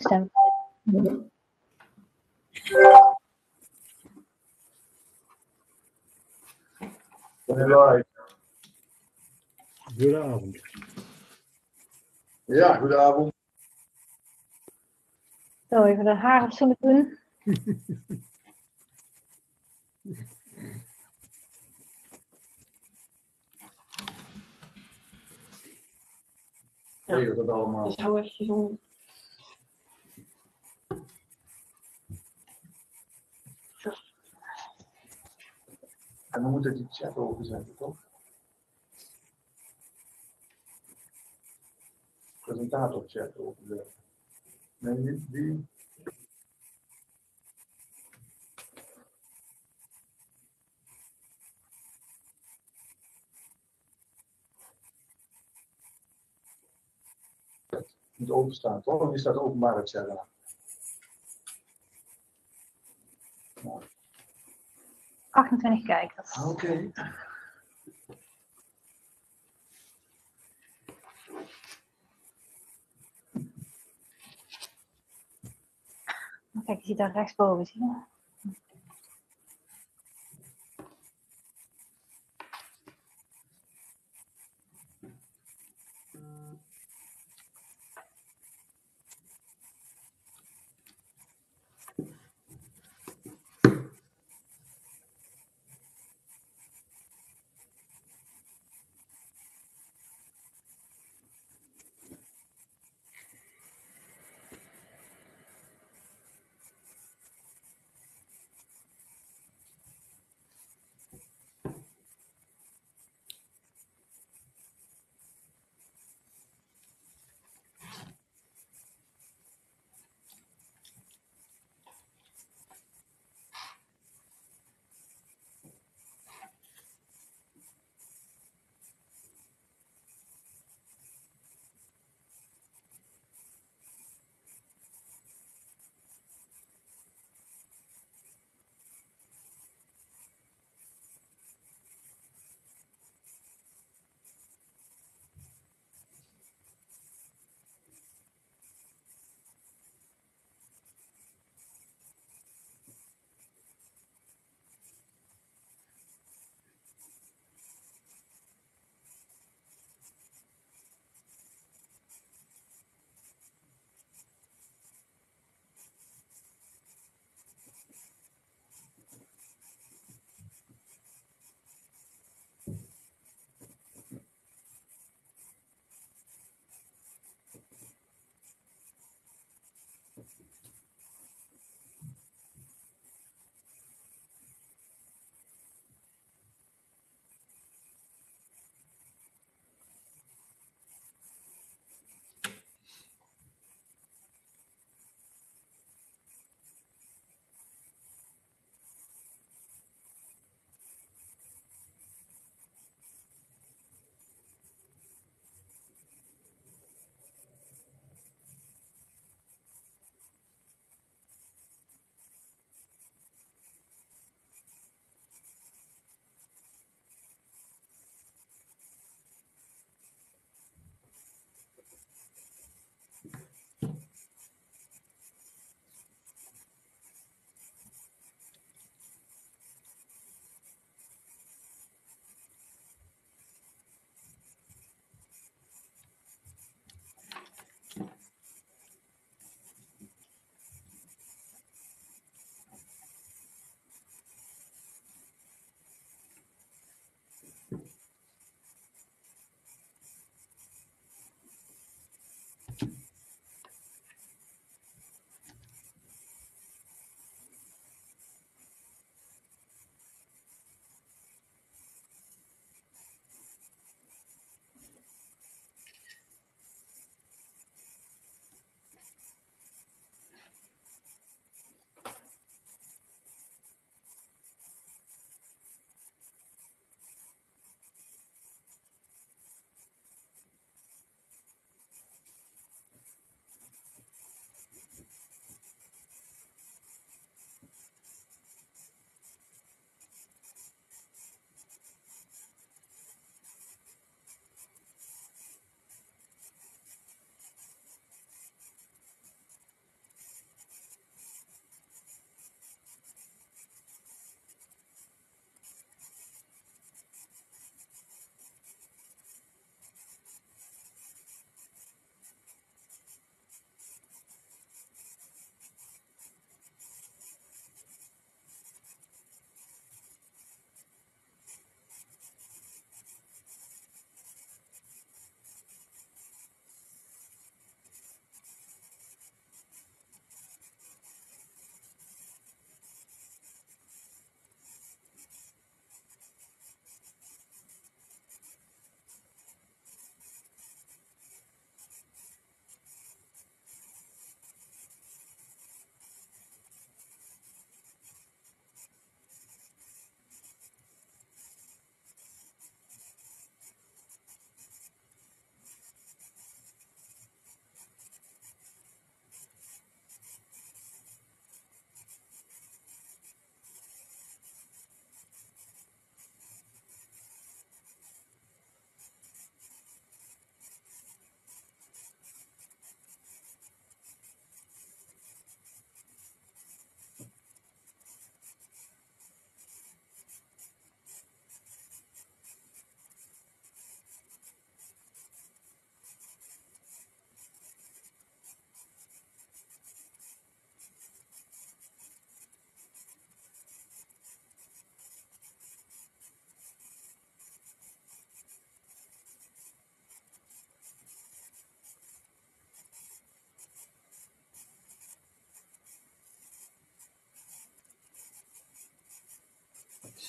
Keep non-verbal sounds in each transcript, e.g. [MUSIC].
stem. Right. Goedenavond. Ja, goedenavond. Zo, even de haar afzoenen doen. Regelt dat allemaal. Dus hou even zo. En dan moet ik die chat openzetten, toch? Presentator chat openzetten. Nee, die. Moet openstaan, toch? Of is dat openbare chat? Nou, 28 kijkers. Oké. Kijk, je ziet daar rechtsboven, zie je?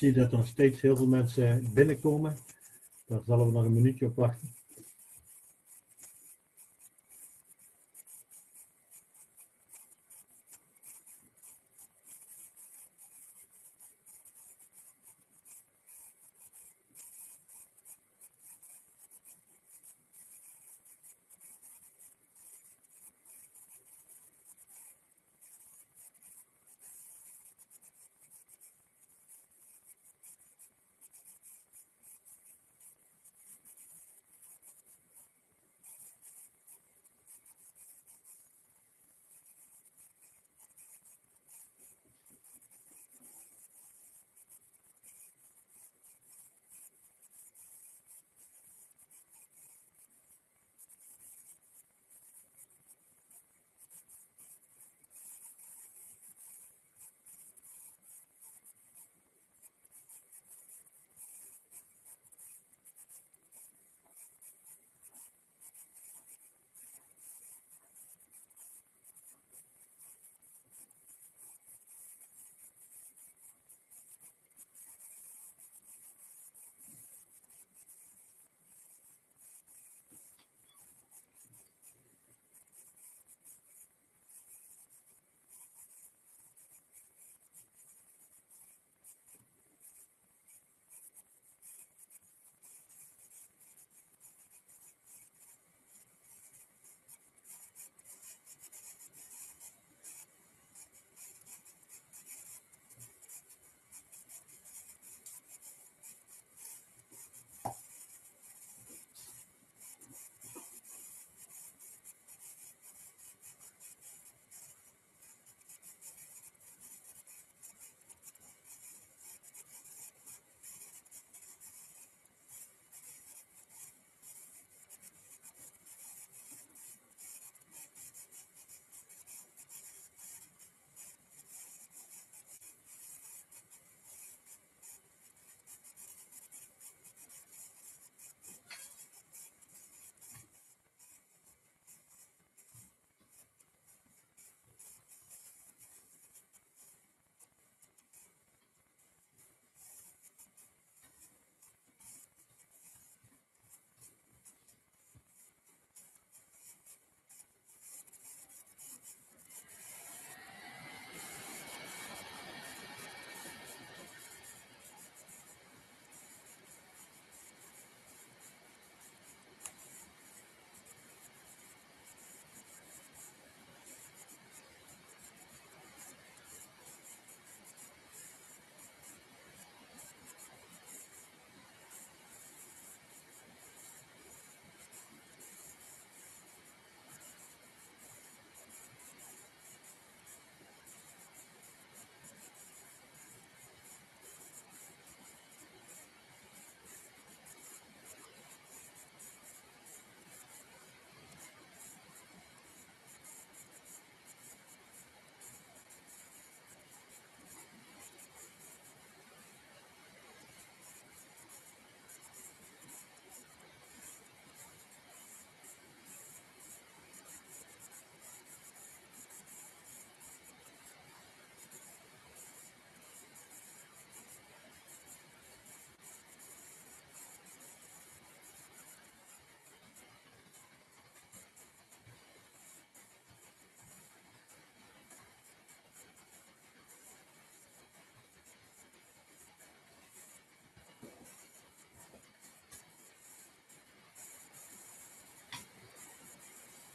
Zie dat er steeds heel veel mensen binnenkomen. Daar zullen we nog een minuutje op wachten.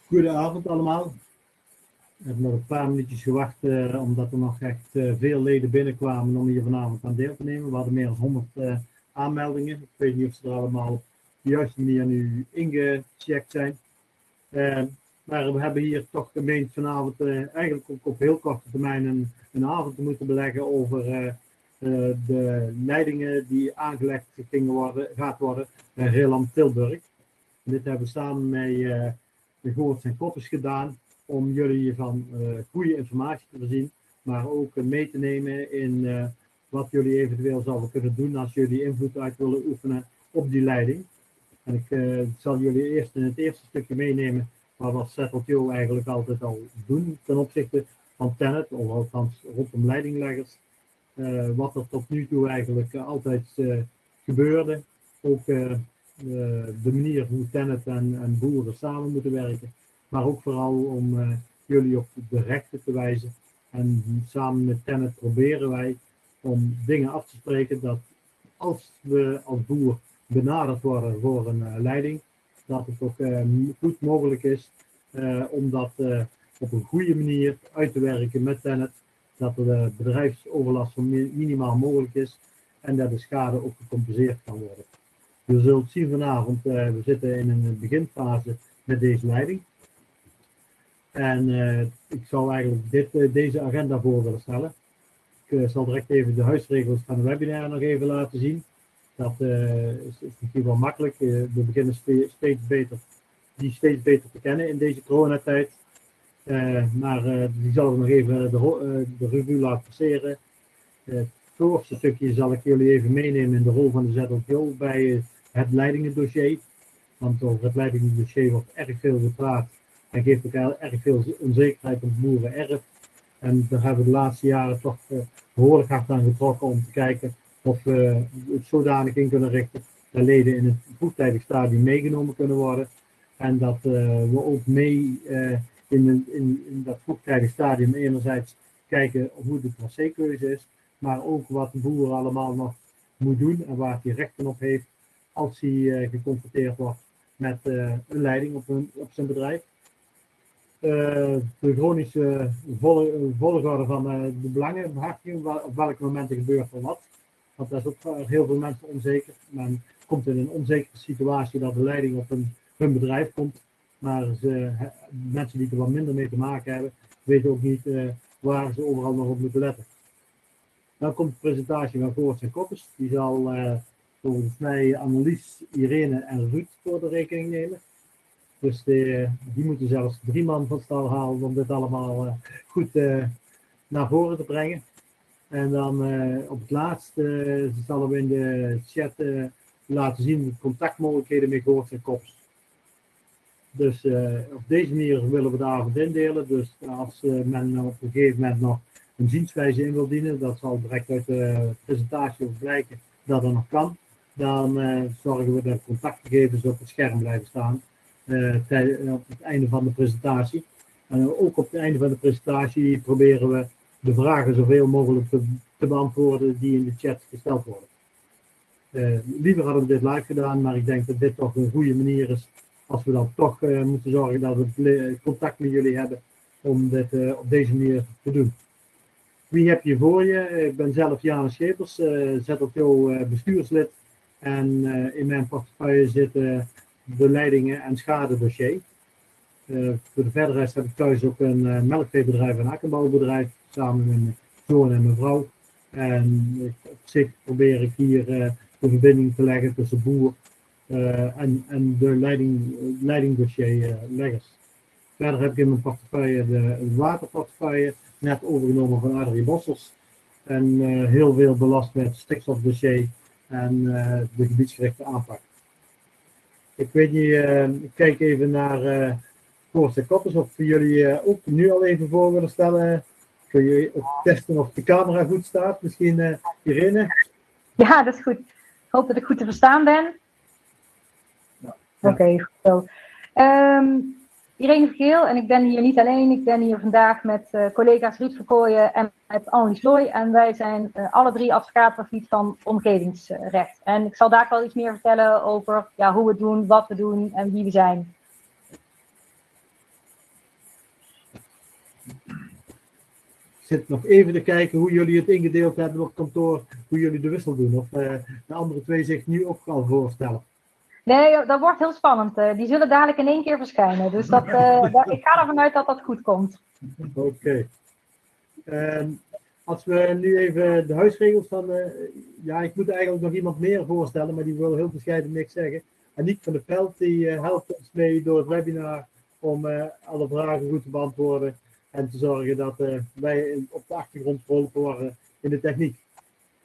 Goedenavond allemaal. Hebben nog een paar minuutjes gewacht eh, omdat er nog echt eh, veel leden binnenkwamen om hier vanavond aan deel te nemen. We hadden meer dan 100 eh, aanmeldingen. Ik weet niet of ze er allemaal op de juiste manier nu ingecheckt zijn. Eh, maar we hebben hier toch gemeend vanavond eigenlijk ook op heel korte termijn een, avond te moeten beleggen over de leidingen die aangelegd gingen worden, gaat worden bij Reeland Tilburg. En dit hebben we samen met de Goorts en gedaan om jullie van eh, goede informatie te voorzien, maar ook eh, mee te nemen in eh, wat jullie eventueel zouden kunnen doen als jullie invloed uit willen oefenen op die leiding. En ik zal jullie eerst in het eerste stukje meenemen maar wat Settle eigenlijk altijd al doen ten opzichte van Tenet, of althans rondom leidingleggers. wat er tot nu toe eigenlijk altijd gebeurde. Ook de manier hoe Tennet en, en boeren samen moeten werken. Maar ook vooral om eh, jullie op de rechten te wijzen. En samen met Tennet proberen wij om dingen af te spreken dat als we als boer benaderd worden voor een eh, leiding, dat het ook eh, goed mogelijk is eh, om dat eh, op een goede manier uit te werken met Tennet. Dat de bedrijfsoverlast zo mi- minimaal mogelijk is en dat de schade ook gecompenseerd kan worden. Je zult zien vanavond, eh, we zitten in een beginfase met deze leiding. En eh, ik zou eigenlijk dit, eh, deze agenda voor willen stellen. Ik zal direct even de huisregels van de webinar nog even laten zien. Dat is, misschien wel makkelijk. We beginnen steeds beter, die steeds beter te kennen in deze coronatijd. Maar die zal ik nog even de, de revue laten passeren. Het voorste stukje zal ik jullie even meenemen in de rol van de ZLPO bij het leidingendossier. Want over het leidingendossier wordt erg veel gepraat en geeft ook erg veel onzekerheid op boerenerf. En daar hebben we de laatste jaren toch eh, behoorlijk hard aan getrokken om te kijken of we het zodanig in kunnen richten dat leden in het vroegtijdig stadium meegenomen kunnen worden. En dat eh, we ook mee eh, in, in, in dat vroegtijdig stadium enerzijds kijken hoe de tracékeuze is, maar ook wat de boer allemaal nog moet doen en waar hij rechten op heeft als hij eh, geconfronteerd wordt met eh, een leiding op, een, op zijn bedrijf. Eh, de chronische vol- volgorde van de belangenbehartiging, wa- op welke momenten gebeurt er wat. Want dat is ook heel veel mensen onzeker. Men komt in een onzekere situatie dat de leiding op een, hun bedrijf komt. Maar ze, mensen die er wat minder mee te maken hebben, weten ook niet waar ze overal nog op moeten letten. Dan komt de presentatie van Voorts en Koppers. Die zal volgens mij Annelies, Irene en Ruud voor de rekening nemen. Dus de, die moeten zelfs drie man van stal halen om dit allemaal eh, goed eh, naar voren te brengen. En dan eh, op het laatst eh, zullen we in de chat eh, laten zien de contactmogelijkheden met Goorts en Kops. Dus eh, op deze manier willen we de avond indelen. Dus als eh, men op een gegeven moment nog een zienswijze in wil dienen, dat zal direct uit de presentatie blijken dat dat nog kan. Dan eh, zorgen we dat contactgegevens op het scherm blijven staan eh, tij- op het einde van de presentatie. En ook op het einde van de presentatie proberen we de vragen zoveel mogelijk te, beantwoorden die in de chat gesteld worden. Eh, liever hadden we dit live gedaan, maar ik denk dat dit toch een goede manier is als we dan toch eh, moeten zorgen dat we contact met jullie hebben om dit eh, op deze manier te doen. Wie heb je voor je? Ik ben zelf Janus Schepers, eh ZLTO eh, bestuurslid. En eh, in mijn portefeuille zitten de leidingen en schadedossier. Eh, voor de verdere heb ik thuis ook een eh, melkveebedrijf en akkerbouwbedrijf, samen met mijn zoon en mijn vrouw. En op zich probeer ik hier de verbinding te leggen tussen boer en, en de leiding, leidingdossierleggers. Verder heb ik in mijn portefeuille de, waterportefeuille, net overgenomen van Adrie Bossels. En heel veel belast met stikstofdossier en eh, de gebiedsgerichte aanpak. Ik weet niet, eh, ik kijk even naar uh, Koppers of jullie ook nu al even voor willen stellen. Kun je ook testen of de camera goed staat? Misschien Irene? Ja, dat is goed. Ik hoop dat ik goed te verstaan ben. Ja. Oké, goed zo. Ehm, Irene Vergeel en ik ben hier niet alleen. Ik ben hier vandaag met eh, collega's Ruud Verkooyen en met Annelies Looy. En wij zijn eh, alle drie gebied van omgevingsrecht. En ik zal daar wel iets meer vertellen over ja, hoe we het doen, wat we doen en wie we zijn. Ik zit nog even te kijken hoe jullie het ingedeeld hebben op kantoor, hoe jullie de wissel doen. Of eh, de andere twee zich nu ook al voorstellen. Nee, dat wordt heel spannend. Eh, die zullen dadelijk in één keer verschijnen. Dus dat, eh, [LAUGHS] ik ga ervan uit dat dat goed komt. Oké. Ehm, als we nu even de huisregels van. eh, ja, ik moet eigenlijk nog iemand meer voorstellen, maar die wil heel bescheiden niks zeggen. Aniek van der Pelt, die helpt ons mee door het webinar om alle vragen goed te beantwoorden. En te zorgen dat wij op de achtergrond geholpen worden in de techniek.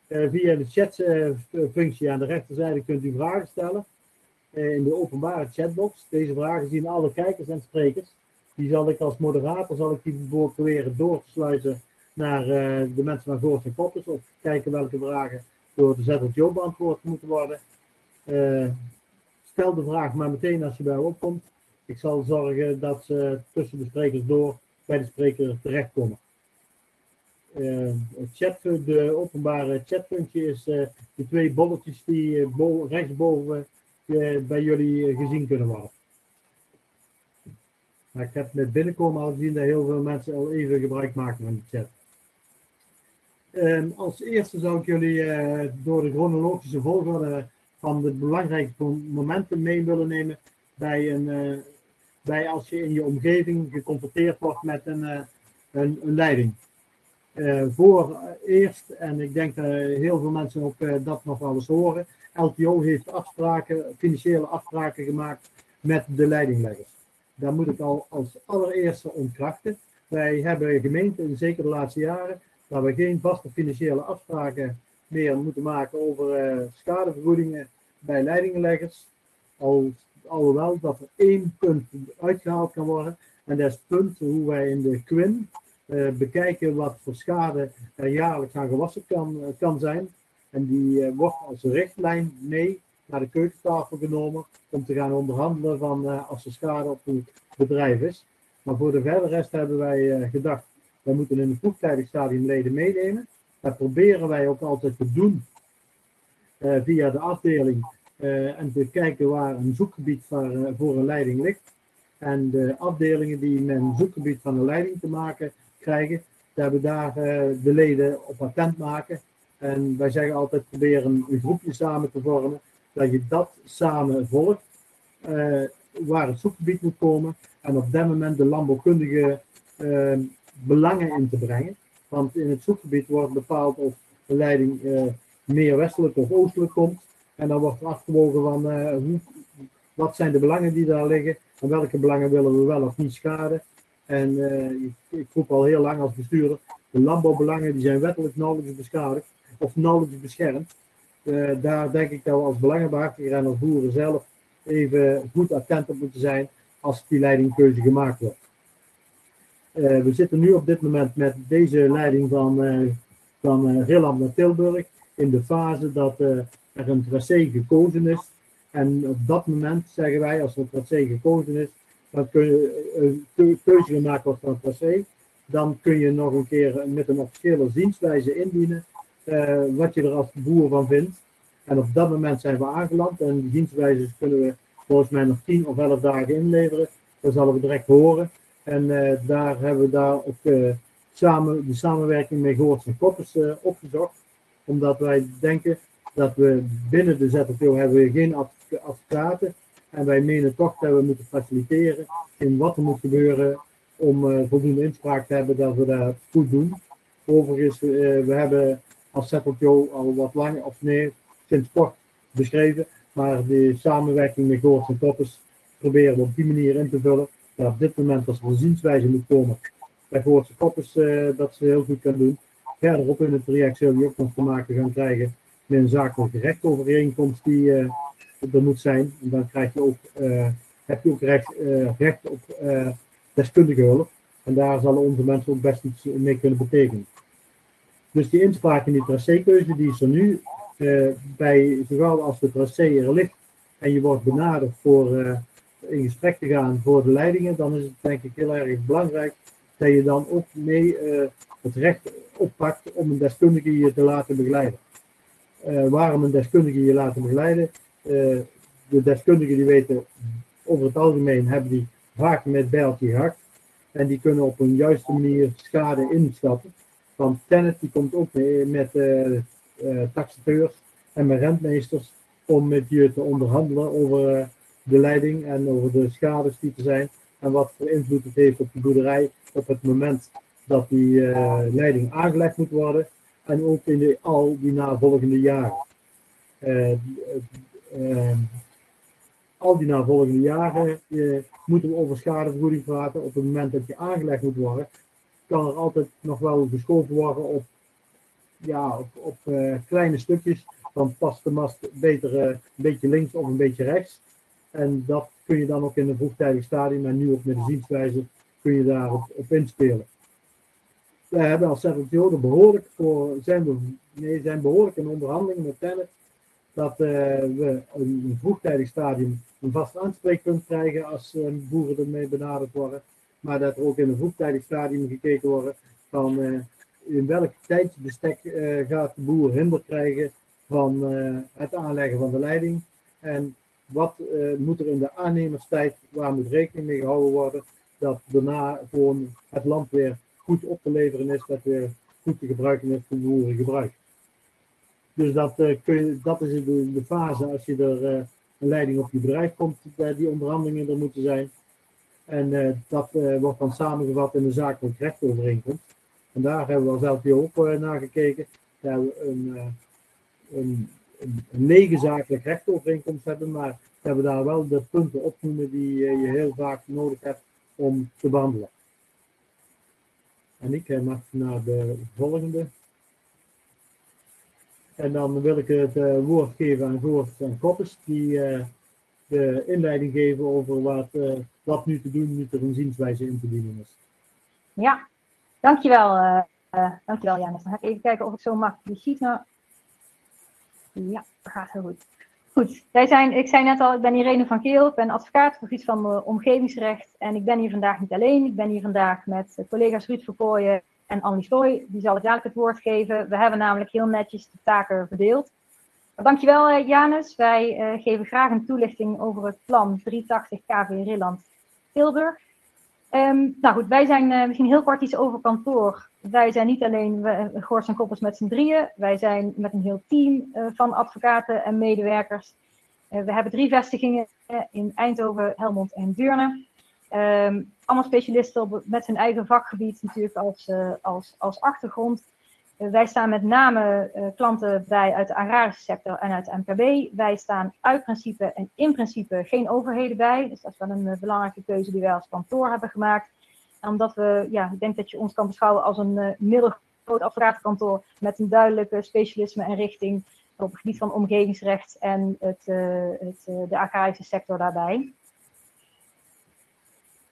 Via de chatfunctie aan de rechterzijde kunt u vragen stellen. Eh, in de openbare chatbox. Deze vragen zien alle kijkers en sprekers. Die zal ik als moderator zal ik die proberen door te sluiten naar eh, de mensen van Goort en Koppers of kijken welke vragen door de ZLTO beantwoord moeten worden. Eh, stel de vraag maar meteen als je bij opkomt. Ik zal zorgen dat ze tussen de sprekers door bij de spreker terechtkomen. Uh, chat, de openbare chatpuntje is de twee bolletjes die bo rechtsboven bij jullie gezien kunnen worden. Maar ik heb met binnenkomen al gezien dat heel veel mensen al even gebruik maken van de chat. Um, als eerste zou ik jullie door de chronologische volgorde van de belangrijke momenten mee willen nemen bij, een, bij als je in je omgeving geconfronteerd wordt met een, een, leiding. Voor eerst, en ik denk dat heel veel mensen ook dat nog wel eens horen, LTO heeft financiële afspraken gemaakt met de leidingleggers. Daar moet ik al als allereerste ontkrachten. Wij hebben gemeenten, zeker de laatste jaren, dat we geen vaste financiële afspraken meer moeten maken over uh, schadevergoedingen bij leidingleggers. Al, alhoewel dat er één punt uitgehaald kan worden. En dat is het punt hoe wij in de Quin uh, bekijken wat voor schade er jaarlijks aan gewassen kan, uh, kan zijn. En die uh, wordt als richtlijn mee naar de keukentafel genomen om te gaan onderhandelen van als er schade op een bedrijf is. Maar voor de verdere rest hebben wij gedacht, wij moeten in een vroegtijdig stadium leden meenemen. Dat proberen wij ook altijd te doen via de afdeling en te kijken waar een zoekgebied voor, voor een leiding ligt. En de afdelingen die met een zoekgebied van een leiding te maken krijgen, dat we daar de leden op attent maken. En wij zeggen altijd proberen een groepje samen te vormen, dat je dat samen volgt, uh, waar het zoekgebied moet komen. En op dat moment de landbouwkundige uh, belangen in te brengen. Want in het zoekgebied wordt bepaald of de leiding meer westelijk of oostelijk komt. En dan wordt afgewogen van hoe, wat zijn de belangen die daar liggen en welke belangen willen we wel of niet schaden. En ik, ik roep al heel lang als bestuurder, de landbouwbelangen die zijn wettelijk nauwelijks beschadigd of nauwelijks beschermd. Uh, daar denk ik dat we als belangenbehartiger en als boeren zelf even goed attent op moeten zijn als die leidingkeuze gemaakt wordt. Uh, we zitten nu op dit moment met deze leiding van, van Rilland naar Tilburg in de fase dat er een tracé gekozen is. En op dat moment zeggen wij, als er een tracé gekozen is, dan kun je een keuze gemaakt wordt van het tracé. Dan kun je nog een keer met een officiële zienswijze indienen uh, wat je er als boer van vindt. En op dat moment zijn we aangeland en die zienswijzes kunnen we volgens mij nog 10 of 11 dagen inleveren. Dat zullen we direct horen. En uh, daar hebben we daar ook uh, samen, de samenwerking met Goorts en Koppers opgezocht. Omdat wij denken dat we binnen de ZFO hebben we geen advocaten en wij menen toch dat we moeten faciliteren in wat er moet gebeuren om voldoende inspraak te hebben dat we dat goed doen. Overigens, we hebben als ZLTO al wat langer, of nee, sinds kort beschreven, maar de samenwerking met Goorts en proberen we op die manier in te vullen. Dat op dit moment als er een moet komen bij Goorts en uh, dat ze heel goed kan doen. Verderop in het traject zullen we ook nog te maken gaan krijgen met een zakelijke rechtovereenkomst die er moet zijn. En dan krijg je ook, uh, heb je ook recht, recht op deskundige hulp. En daar zullen onze mensen ook best iets mee kunnen betekenen. Dus die inspraak in die tracékeuze, die is er nu. bij zowel als de tracé er ligt en je wordt benaderd voor in gesprek te gaan voor de leidingen, dan is het denk ik heel erg belangrijk dat je dan ook mee het recht oppakt om een deskundige je te laten begeleiden. waarom een deskundige je laten begeleiden? de deskundigen die weten over het algemeen hebben die vaak met bijltje gehakt. En die kunnen op een juiste manier schade inschatten. Want Tennet die komt ook mee met uh, en met rentmeesters om met je te onderhandelen over de leiding en over de schades die er zijn. En wat voor invloed het heeft op de boerderij op het moment dat die leiding aangelegd moet worden. En ook in de, al die navolgende jaren. Uh, al die navolgende jaren moeten we over schadevergoeding praten. Op het moment dat je aangelegd moet worden, kan er altijd nog wel geschoven worden op, ja, op, op uh, kleine stukjes. Dan past de mast beter een beetje links of een beetje rechts. En dat kun je dan ook in een vroegtijdig stadium en nu ook met de kun je daarop op inspelen. wij hebben als er behoorlijk voor, zijn, we, nee, zijn behoorlijk in onderhandeling met Tennet dat uh, we in een vroegtijdig stadium een vast aanspreekpunt krijgen als boeren ermee benaderd worden. Maar dat er ook in een vroegtijdig stadium gekeken wordt van uh, in welk tijdsbestek gaat de boer hinder krijgen van het aanleggen van de leiding. En wat moet er in de aannemerstijd, waar moet rekening mee gehouden worden, dat daarna gewoon het land weer goed op te leveren is, dat weer goed te gebruiken is voor boerengebruik. Dus dat, kun je, dat is de, de, fase als je er een leiding op je bedrijf komt, uh, die onderhandelingen er moeten zijn. En dat wordt dan samengevat in een zakelijk rechtovereenkomst. En daar hebben we LTO ook naar gekeken. Dat we een, een, een, negen zakelijk rechtovereenkomst hebben, maar we hebben daar wel de punten opnoemen die je heel vaak nodig hebt om te behandelen. En ik mag naar de volgende. En dan wil ik het woord geven aan Goort en Koppes, die de inleiding geven over wat, uh, wat nu te doen, nu er een zienswijze in te dienen is. Ja, dankjewel, dankjewel Janus. Dan ga ik even kijken of ik zo mag die sheet nou... Ja, gaat heel goed. Goed, zijn, ik zei net al, ik ben Irene van Keel, ik ben advocaat het gebied van omgevingsrecht. En ik ben hier vandaag niet alleen, ik ben hier vandaag met collega's Ruud Verkooyen en Annie Stoy, die zal het dadelijk het woord geven. We hebben namelijk heel netjes de taken verdeeld. Dankjewel uh, Janus. Wij uh, geven graag een toelichting over het plan 380 KV Rilland Tilburg. Um, nou goed, wij zijn uh, misschien heel kort iets over kantoor. Wij zijn niet alleen Goors en Koppels met z'n drieën. Wij zijn met een heel team van advocaten en medewerkers. we hebben drie vestigingen in Eindhoven, Helmond en Deurne. Um, allemaal specialisten op, met hun eigen vakgebied natuurlijk als, als, als achtergrond. Wij staan met name uh, klanten bij uit de agrarische sector en uit de MKB. Wij staan uit principe en in principe geen overheden bij. Dus dat is wel een belangrijke keuze die wij als kantoor hebben gemaakt. Omdat we, ja, ik denk dat je ons kan beschouwen als een middelgroot advocatenkantoor met een duidelijke specialisme en richting op het gebied van omgevingsrecht en het, het de agrarische sector daarbij.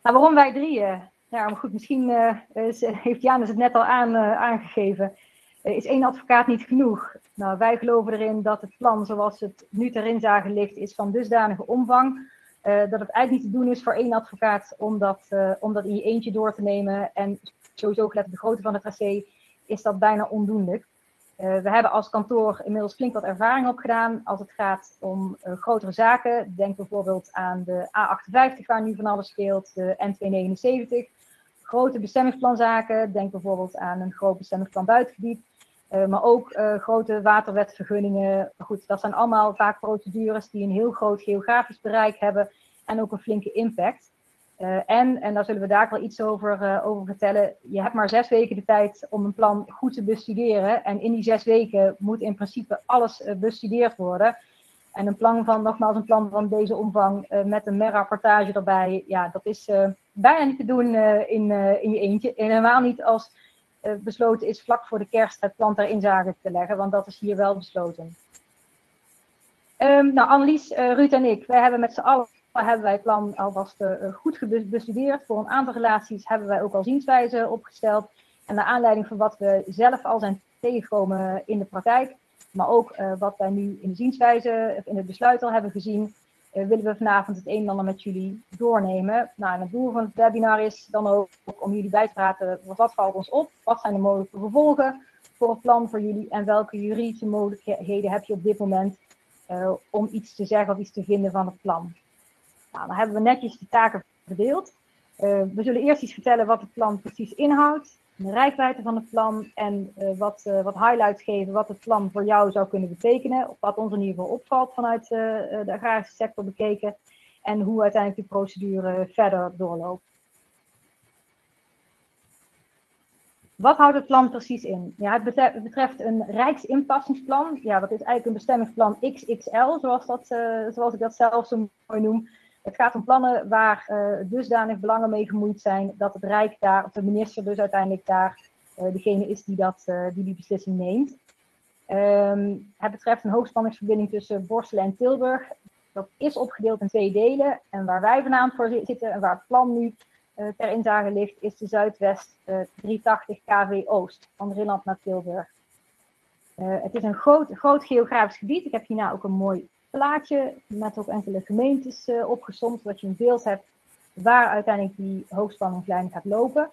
Nou, waarom wij drieën? Nou, goed, misschien heeft Janus het net al aan, aangegeven. Uh, is één advocaat niet genoeg? Nou, wij geloven erin dat het plan zoals het nu ter inzage ligt, is van dusdanige omvang. dat het eigenlijk niet te doen is voor één advocaat om dat, je eentje door te nemen. En sowieso gelet op de grootte van het tracé is dat bijna ondoenlijk. Uh, we hebben als kantoor inmiddels flink wat ervaring opgedaan als het gaat om uh, grotere zaken. Denk bijvoorbeeld aan de A58 waar nu van alles speelt, de N279. Grote bestemmingsplanzaken, denk bijvoorbeeld aan een groot bestemmingsplan buitengebied. Uh, maar ook grote waterwetvergunningen. Goed, dat zijn allemaal vaak procedures die een heel groot geografisch bereik hebben en ook een flinke impact. Uh, en, en daar zullen we daar wel iets over, over vertellen, je hebt maar zes weken de tijd om een plan goed te bestuderen. En in die zes weken moet in principe alles bestudeerd worden. En een plan van, nogmaals, een plan van deze omvang met een MER-rapportage erbij, ja, dat is bijna niet te doen in, in je eentje. En helemaal niet als besloten is vlak voor de kerst het plan ter inzage te leggen, want dat is hier wel besloten. Um, nou, Annelies, Ruud en ik, wij hebben met z'n allen hebben wij het plan alvast uh, goed bestudeerd. Voor een aantal relaties hebben wij ook al zienswijzen opgesteld. En naar aanleiding van wat we zelf al zijn tegengekomen in de praktijk, maar ook wat wij nu in de zienswijze in het besluit al hebben gezien, willen we vanavond het een en ander met jullie doornemen. Nou, het doel van het webinar is dan ook om jullie bij te praten wat valt ons op, wat zijn de mogelijke gevolgen voor het plan voor jullie en welke juridische mogelijkheden heb je op dit moment om iets te zeggen of iets te vinden van het plan. Nou, dan hebben we netjes de taken verdeeld. Uh, we zullen eerst iets vertellen wat het plan precies inhoudt, de rijkwijde van het plan en uh, wat, uh, wat highlights geven wat het plan voor jou zou kunnen betekenen, of wat ons in ieder geval opvalt vanuit de agrarische sector bekeken en hoe uiteindelijk de procedure verder doorloopt. Wat houdt het plan precies in? Ja, het betreft een rijksinpassingsplan. Ja, dat is eigenlijk een bestemmingsplan XXL, zoals, dat, zoals ik dat zelf zo mooi noem. Het gaat om plannen waar uh, dusdanig belangen mee gemoeid zijn dat het Rijk daar, of de minister dus uiteindelijk daar, uh, degene is die, dat, uh, die die beslissing neemt. Um, het betreft een hoogspanningsverbinding tussen Borselen en Tilburg. Dat is opgedeeld in twee delen. En waar wij vanavond voor zitten en waar het plan nu ter inzage ligt, is de Zuidwest 380 kW Oost, van Rilland naar Tilburg. het is een groot, groot geografisch gebied. Ik heb hierna ook een mooi plaatje met ook enkele gemeentes uh, opgezomd, zodat je een beeld hebt waar uiteindelijk die hoogspanningslijn gaat lopen.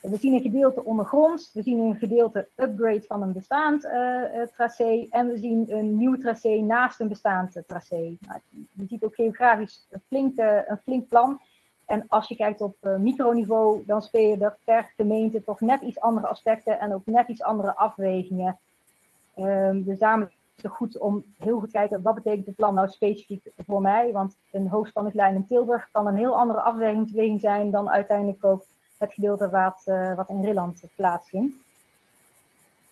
We zien een gedeelte ondergronds, we zien een gedeelte upgrade van een bestaand uh, tracé en we zien een nieuw tracé naast een bestaand tracé. Nou, je ziet ook geografisch een flink, een flink plan. En als je kijkt op microniveau, dan speel je er per gemeente toch net iets andere aspecten en ook net iets andere afwegingen. Dus daarom is het goed om heel goed kijken wat betekent het plan nou specifiek voor mij. Want een hoogspanningslijn in Tilburg kan een heel andere afweging zijn dan uiteindelijk ook het gedeelte wat, uh, wat in Rilland plaatsvindt.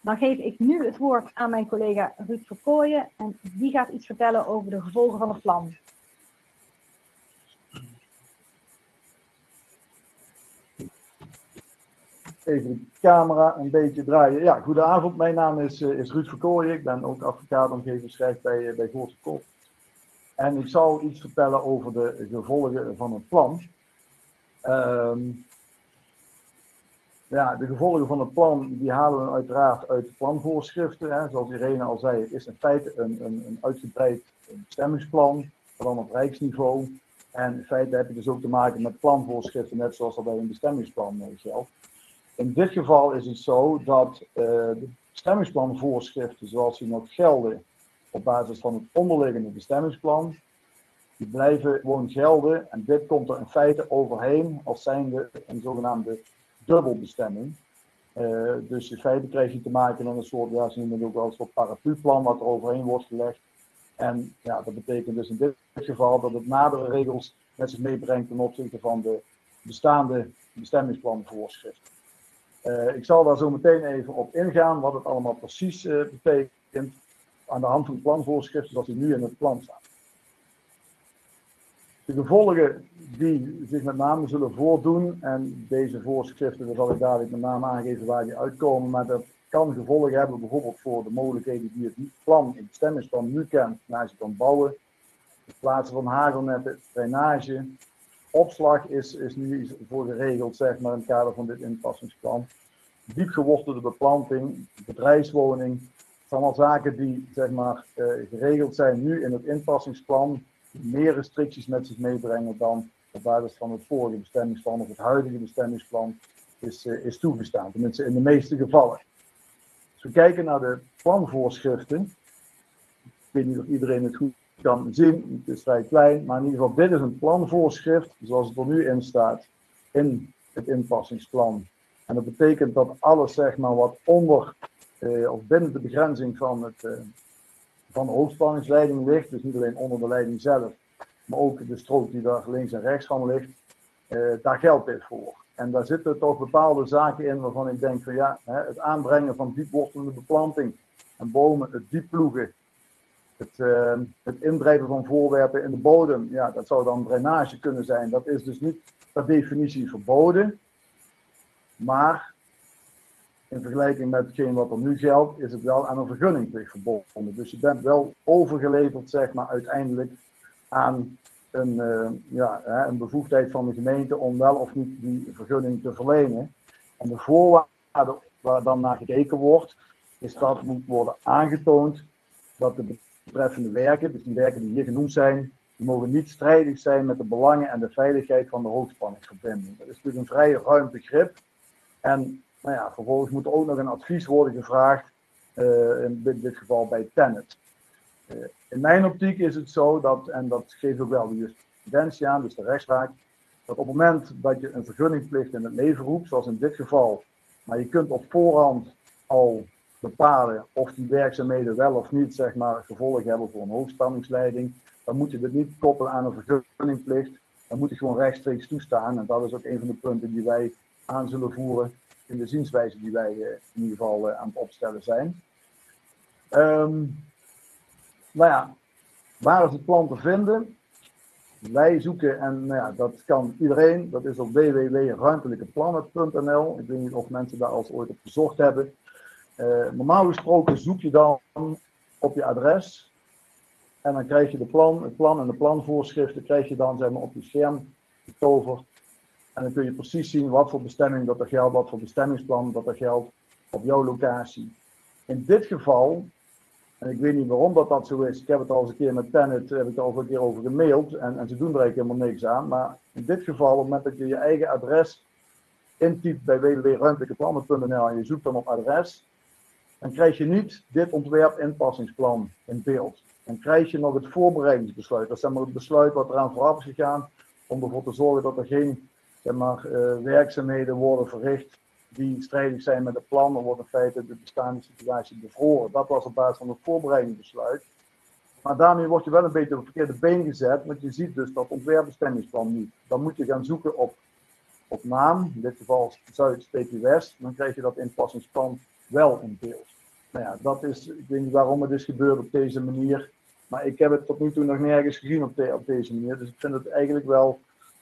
Dan geef ik nu het woord aan mijn collega Ruud Verkooyen en die gaat iets vertellen over de gevolgen van het plan. Even de camera een beetje draaien. Ja, goedenavond. Mijn naam is, uh, is Ruud Verkooyen. Ik ben ook advocaat omgevingsrecht bij, uh, bij Goorse. En ik zal iets vertellen over de gevolgen van het plan. Um, ja, de gevolgen van het plan die halen we uiteraard uit de planvoorschriften. Hè. Zoals Irene al zei, is in feite een, een, een uitgebreid bestemmingsplan, dan op rijksniveau. En in feite heb je dus ook te maken met planvoorschriften, net zoals dat bij een bestemmingsplan geldt. In dit geval is het zo dat uh, de bestemmingsplanvoorschriften zoals die nog gelden op basis van het onderliggende bestemmingsplan, die blijven gewoon gelden. En dit komt er in feite overheen als zijnde een zogenaamde dubbelbestemming. Uh, dus in feite krijg je te maken met een soort, ja, ze noemen ook wel een soort paraplu-plan wat er overheen wordt gelegd. En ja, dat betekent dus in dit geval dat het nadere regels met zich meebrengt ten opzichte van de bestaande bestemmingsplanvoorschriften. Uh, ik zal daar zo meteen even op ingaan wat het allemaal precies uh, betekent aan de hand van planvoorschriften zoals die nu in het plan staan. De gevolgen die zich met name zullen voordoen, en deze voorschriften, daar zal ik dadelijk met name aangeven waar die uitkomen, maar dat kan gevolgen hebben bijvoorbeeld voor de mogelijkheden die het plan, in het stemmingsplan nu kent, naar je kan bouwen, het plaatsen van hagelnetten, drainage, opslag is, is nu voor geregeld, zeg maar, in het kader van dit inpassingsplan. Diepgewortelde beplanting, bedrijfswoning, het zijn allemaal zaken die, zeg maar, uh, geregeld zijn nu in het inpassingsplan, meer restricties met zich meebrengen dan op basis van het vorige bestemmingsplan of het huidige bestemmingsplan is, uh, is toegestaan. Tenminste, in de meeste gevallen. Als we kijken naar de planvoorschriften, ik weet niet of iedereen het goed kan zien, het is vrij klein, maar in ieder geval, dit is een planvoorschrift zoals het er nu in staat in het inpassingsplan. En dat betekent dat alles, zeg maar, wat onder uh, of binnen de begrenzing van, het, uh, van de hoogspanningsleiding ligt, dus niet alleen onder de leiding zelf, maar ook de strook die daar links en rechts van ligt, uh, daar geldt dit voor. En daar zitten toch bepaalde zaken in waarvan ik denk van ja, hè, het aanbrengen van diepwortelende beplanting en bomen, het dieploegen, het, uh, het inbreiden van voorwerpen in de bodem, ja, dat zou dan drainage kunnen zijn. Dat is dus niet per definitie verboden. Maar in vergelijking met hetgeen wat er nu geldt, is het wel aan een vergunningplicht verbonden. Dus je bent wel overgeleverd, zeg maar, uiteindelijk aan een, uh, ja, een bevoegdheid van de gemeente om wel of niet die vergunning te verlenen. En de voorwaarde waar dan naar gekeken wordt, is dat moet worden aangetoond dat de betreffende werken, dus die werken die hier genoemd zijn, die mogen niet strijdig zijn met de belangen en de veiligheid van de hoogspanningsverbinding. Dat is natuurlijk een vrij ruim begrip. En nou ja, vervolgens moet er ook nog een advies worden gevraagd, uh, in dit, geval bij Tenet. Uh, in mijn optiek is het zo dat, en dat geeft ook wel de jurisprudentie aan, dus de rechtspraak, dat op het moment dat je een vergunningplicht in het leven roept, zoals in dit geval, maar je kunt op voorhand al bepalen of die werkzaamheden wel of niet zeg maar, gevolgen hebben voor een hoogspanningsleiding, dan moet je dit niet koppelen aan een vergunningplicht. Dan moet je gewoon rechtstreeks toestaan. En dat is ook een van de punten die wij aan zullen voeren in de zienswijze die wij uh, in ieder geval uh, aan het opstellen zijn. Um, nou ja, waar is het plan te vinden? Wij zoeken, en nou ja, dat kan iedereen, dat is op www.ruimtelijkeplannen.nl. Ik weet niet of mensen daar al ooit op gezocht hebben. Uh, normaal gesproken zoek je dan op je adres. En dan krijg je de plan, het plan en de planvoorschriften krijg je dan zeg maar, op je scherm getoverd. En dan kun je precies zien wat voor bestemming dat er geldt, wat voor bestemmingsplan dat er geldt op jouw locatie. In dit geval, en ik weet niet waarom dat, dat zo is, ik heb het al eens een keer met Tenet, heb ik er al een keer over gemaild en, en ze doen er eigenlijk helemaal niks aan. Maar in dit geval, op het moment dat je je eigen adres intypt bij www.ruimtelijkeplannen.nl en je zoekt dan op adres, dan krijg je niet dit ontwerp inpassingsplan in beeld. Dan krijg je nog het voorbereidingsbesluit. Dat is maar het besluit wat eraan vooraf is gegaan om ervoor te zorgen dat er geen zeg maar, uh, werkzaamheden worden verricht die strijdig zijn met het plan. Dan wordt in feite de bestaande situatie bevroren. Dat was op basis van het voorbereidingsbesluit. Maar daarmee word je wel een beetje op het verkeerde been gezet, want je ziet dus dat ontwerpbestemmingsplan niet. Dan moet je gaan zoeken op, op naam, in dit geval Zuid-West, dan krijg je dat inpassingsplan wel in beeld. Nou ja, dat is, ik weet niet waarom het is gebeurd op deze manier, maar ik heb het tot nu toe nog nergens gezien op, op deze manier. Dus ik vind het eigenlijk wel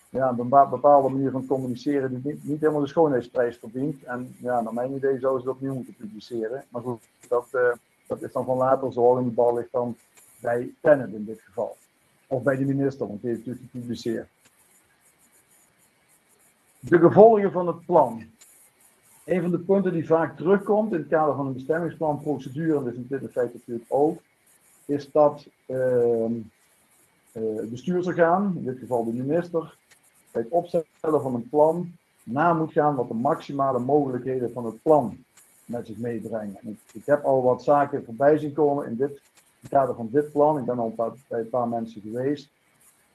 ja, een bepaalde manier van communiceren die niet, niet helemaal de schoonheidsprijs verdient. En ja, naar mijn idee zouden ze dat opnieuw moeten publiceren. Maar goed, dat, uh, dat is dan van later zorgen. Die bal ligt dan bij Tenet in dit geval. Of bij de minister, want die heeft natuurlijk gepubliceerd. De gevolgen van het plan. Een van de punten die vaak terugkomt in het kader van een bestemmingsplanprocedure, en is in dit feit natuurlijk ook, is dat uh, het bestuursorgaan, in dit geval de minister, bij het opstellen van een plan na moet gaan wat de maximale mogelijkheden van het plan met zich meebrengen. Ik, heb al wat zaken voorbij zien komen in, dit, het kader van dit plan. Ik ben al bij een paar mensen geweest.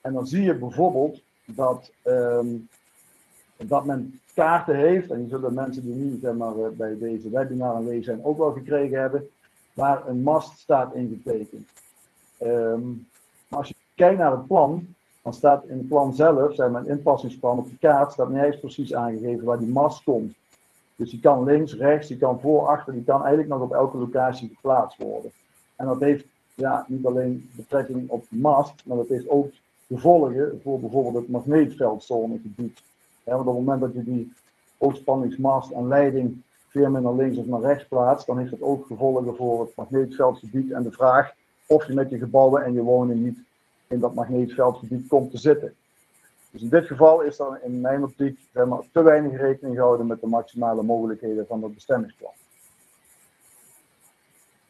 En dan zie je bijvoorbeeld dat, um, dat men kaarten heeft, en die zullen mensen die niet zeg maar, eh, bij deze webinar aanwezig zijn ook wel gekregen hebben, waar een mast staat ingetekend. Um, maar als je kijkt naar het plan, dan staat in het plan zelf, zijn mijn inpassingsplan op de kaart, staat niet eens precies aangegeven waar die mast komt. Dus die kan links, rechts, die kan voor, achter, die kan eigenlijk nog op elke locatie geplaatst worden. En dat heeft ja, niet alleen betrekking op de mast, maar dat heeft ook gevolgen voor bijvoorbeeld het magneetveldzonegebied. Op het moment dat je die hoogspanningsmast en leiding veel meer naar links of naar rechts plaatst, dan heeft dat ook gevolgen voor het magneetveldgebied en de vraag of je met je gebouwen en je woning niet in dat magneetveldgebied komt te zitten. Dus in dit geval is er in mijn optiek zeg maar, te weinig rekening gehouden met de maximale mogelijkheden van het bestemmingsplan.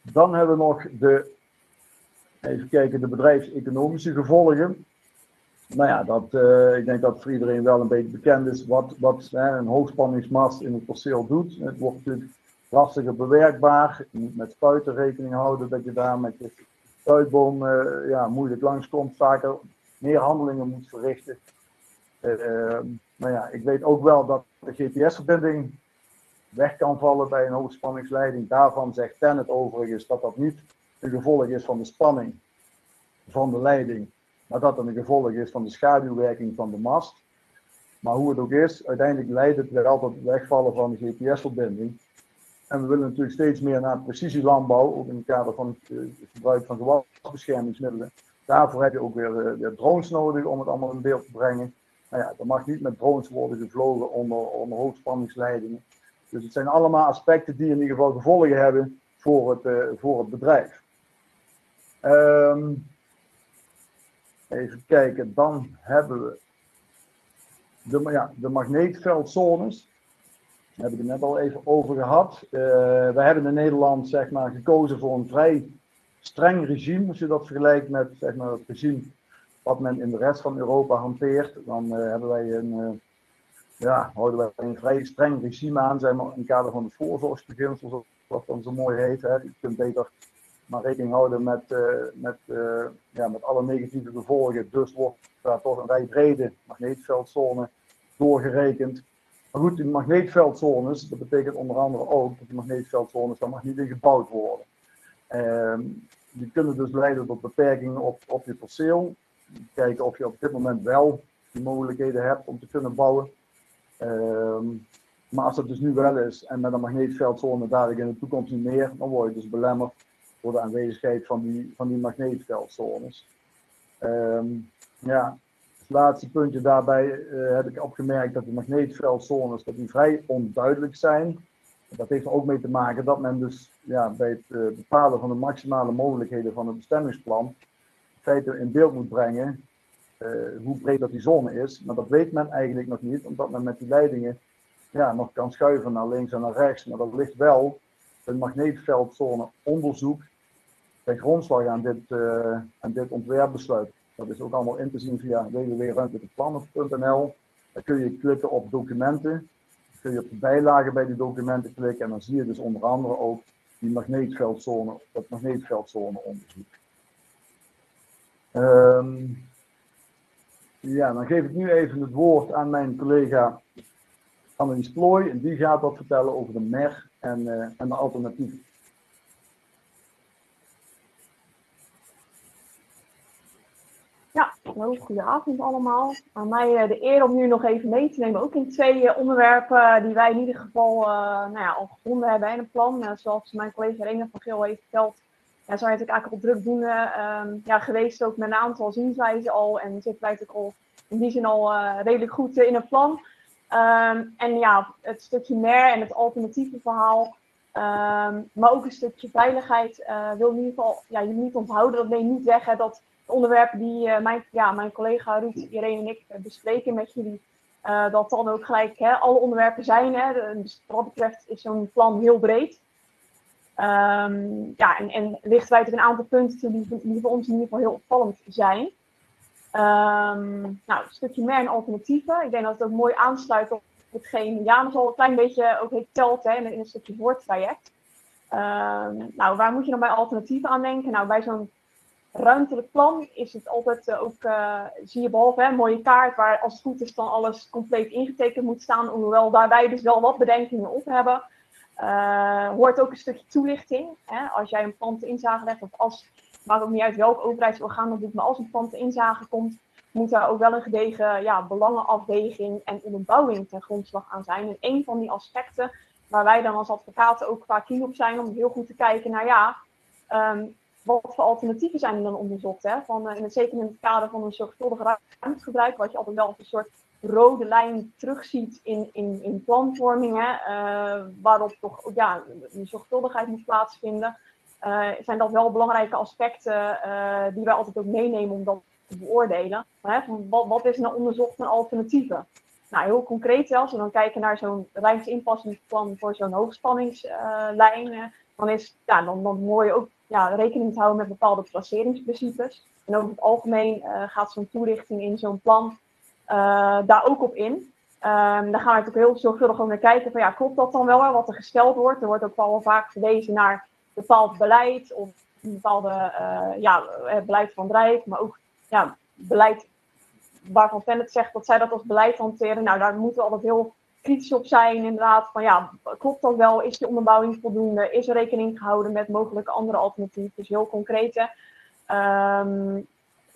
Dan hebben we nog de, even kijken, de bedrijfseconomische gevolgen. Nou ja, dat, uh, ik denk dat voor iedereen wel een beetje bekend is wat, wat een hoogspanningsmast in het perceel doet. Het wordt natuurlijk lastiger bewerkbaar. Je moet met spuiten rekening houden dat je daar met je spuitboom uh, ja, moeilijk langskomt, vaker meer handelingen moet verrichten. Uh, maar ja, ik weet ook wel dat de GPS-verbinding weg kan vallen bij een hoogspanningsleiding. Daarvan zegt Tennet overigens dat dat niet een gevolg is van de spanning van de leiding, maar dat het een gevolg is van de schaduwwerking van de mast. Maar hoe het ook is, uiteindelijk leidt het weer altijd het wegvallen van de GPS-verbinding. En we willen natuurlijk steeds meer naar precisielandbouw, ook in het kader van het uh, gebruik van gewasbeschermingsmiddelen. Daarvoor heb je ook weer, uh, weer, drones nodig om het allemaal in beeld te brengen. Nou ja, er mag niet met drones worden gevlogen onder, onder hoogspanningsleidingen. Dus het zijn allemaal aspecten die in ieder geval gevolgen hebben voor het, uh, voor het bedrijf. Um, even kijken, dan hebben we de, ja, de magneetveldzones. Daar heb ik het net al even over gehad. Uh, wij hebben in Nederland zeg maar, gekozen voor een vrij streng regime. Als je dat vergelijkt met zeg maar, het regime wat men in de rest van Europa hanteert, dan uh, hebben wij een, uh, ja, houden wij een vrij streng regime aan, zeg maar, in het kader van het voorzorgsbeginsel, zoals dat dan zo mooi heet. Hè. Je kunt beter maar rekening houden met, met, ja, met alle negatieve gevolgen. Dus wordt daar toch een vrij brede magneetveldzone doorgerekend. Maar goed, die magneetveldzones, dat betekent onder andere ook dat die magneetveldzones, daar mag niet in gebouwd worden. Uh, die kunnen dus leiden tot beperkingen op, op je perceel. Kijken of je op dit moment wel die mogelijkheden hebt om te kunnen bouwen. Uh, maar als dat dus nu wel is en met een magneetveldzone dadelijk in de toekomst niet meer, dan word je dus belemmerd door de aanwezigheid van die, van die magneetveldzones. Uh, ja, laatste puntje daarbij uh, heb ik opgemerkt dat de magneetveldzones dat die vrij onduidelijk zijn. Dat heeft er ook mee te maken dat men dus ja, bij het uh, bepalen van de maximale mogelijkheden van het bestemmingsplan in feite in beeld moet brengen hoe breed dat die zone is. Maar dat weet men eigenlijk nog niet, omdat men met die leidingen ja, nog kan schuiven naar links en naar rechts. Maar dat ligt wel een magneetveldzone onderzoek ten grondslag aan dit, uh, aan dit ontwerpbesluit. Dat is ook allemaal in te zien via www.ruimtelijkeplannen.nl. Dan kun je klikken op documenten. Dan kun je op de bijlagen bij die documenten klikken. En dan zie je dus onder andere ook die magneetveldzone, dat magneetveldzone onderzoek. Um, ja, dan geef ik nu even het woord aan mijn collega Annelies Plooi. En die gaat wat vertellen over de MER en, uh, en de alternatieven. Ja, goedenavond allemaal. Aan mij eh, de eer om nu nog even mee te nemen, ook in twee eh, onderwerpen die wij in ieder geval nou ja, al gevonden hebben in een plan. zoals mijn collega Rene van Geel heeft verteld, ja, zijn we natuurlijk eigenlijk al drukdoende um, ja, geweest, ook met een aantal zienswijzen al. En zitten wij natuurlijk al in die zin al redelijk goed in het plan. Um, en ja, het stukje mer en het alternatieve verhaal, um, maar ook een stukje veiligheid, uh, wil in ieder geval ja, je niet onthouden. Dat neemt niet weg hè, dat onderwerpen die uh, mijn, ja, mijn collega Ruud, Irene en ik bespreken met jullie, uh, dat dan ook gelijk hè, alle onderwerpen zijn. Hè. Dus wat dat betreft is zo'n plan heel breed. Um, ja, en, en lichten wij er een aantal punten die, die voor ons in ieder geval heel opvallend zijn. Um, nou, een stukje meer en alternatieven. Ik denk dat het ook mooi aansluit op hetgeen Janus al een klein beetje ook heeft verteld hè, in een stukje woordtraject. Um, nou, waar moet je dan bij alternatieven aan denken? Nou, bij zo'n ruimtelijk plan is het altijd uh, ook, uh, zie je behalve een mooie kaart waar als het goed is dan alles compleet ingetekend moet staan, hoewel daarbij dus wel wat bedenkingen op hebben. Uh, hoort ook een stukje toelichting. Hè? Als jij een pand inzage legt of als maakt ook niet uit welk overheidsorgaan dat doet, maar als een pand inzage komt, moet daar ook wel een gedegen ja, belangenafweging en onderbouwing ten grondslag aan zijn. En een van die aspecten waar wij dan als advocaten ook vaak keen op zijn om heel goed te kijken naar ja, um, wat voor alternatieven zijn er dan onderzocht? Hè? Van, uh, in zeker in het kader van een zorgvuldig ruimtegebruik, wat je altijd wel een soort rode lijn terugziet in, in, in planvormingen, uh, waarop toch ja, een zorgvuldigheid moet plaatsvinden uh, zijn dat wel belangrijke aspecten die wij altijd ook meenemen om dat te beoordelen. Hè, wat, wat, is nou onderzocht naar alternatieven? Nou, heel concreet als we dan kijken naar zo'n ruimteinpassingsplan voor zo'n hoogspanningslijn, dan, is, ja, dan, dan hoor ook ja, rekening te houden met bepaalde placeringsprincipes. En over het algemeen gaat zo'n toelichting in zo'n plan daar ook op in. Um, daar gaan we natuurlijk heel zorgvuldig naar kijken van ja, klopt dat dan wel, wat er gesteld wordt? Er wordt ook wel vaak verwezen naar bepaald beleid of een bepaalde uh, ja, beleid van Rijk, maar ook ja, beleid waarvan Tennet zegt dat zij dat als beleid hanteren. Nou, daar moeten we altijd heel kritisch op zijn, inderdaad. Van ja, klopt dat wel? Is de onderbouwing voldoende? Is er rekening gehouden met mogelijke andere alternatieven? Dus heel concrete. Um,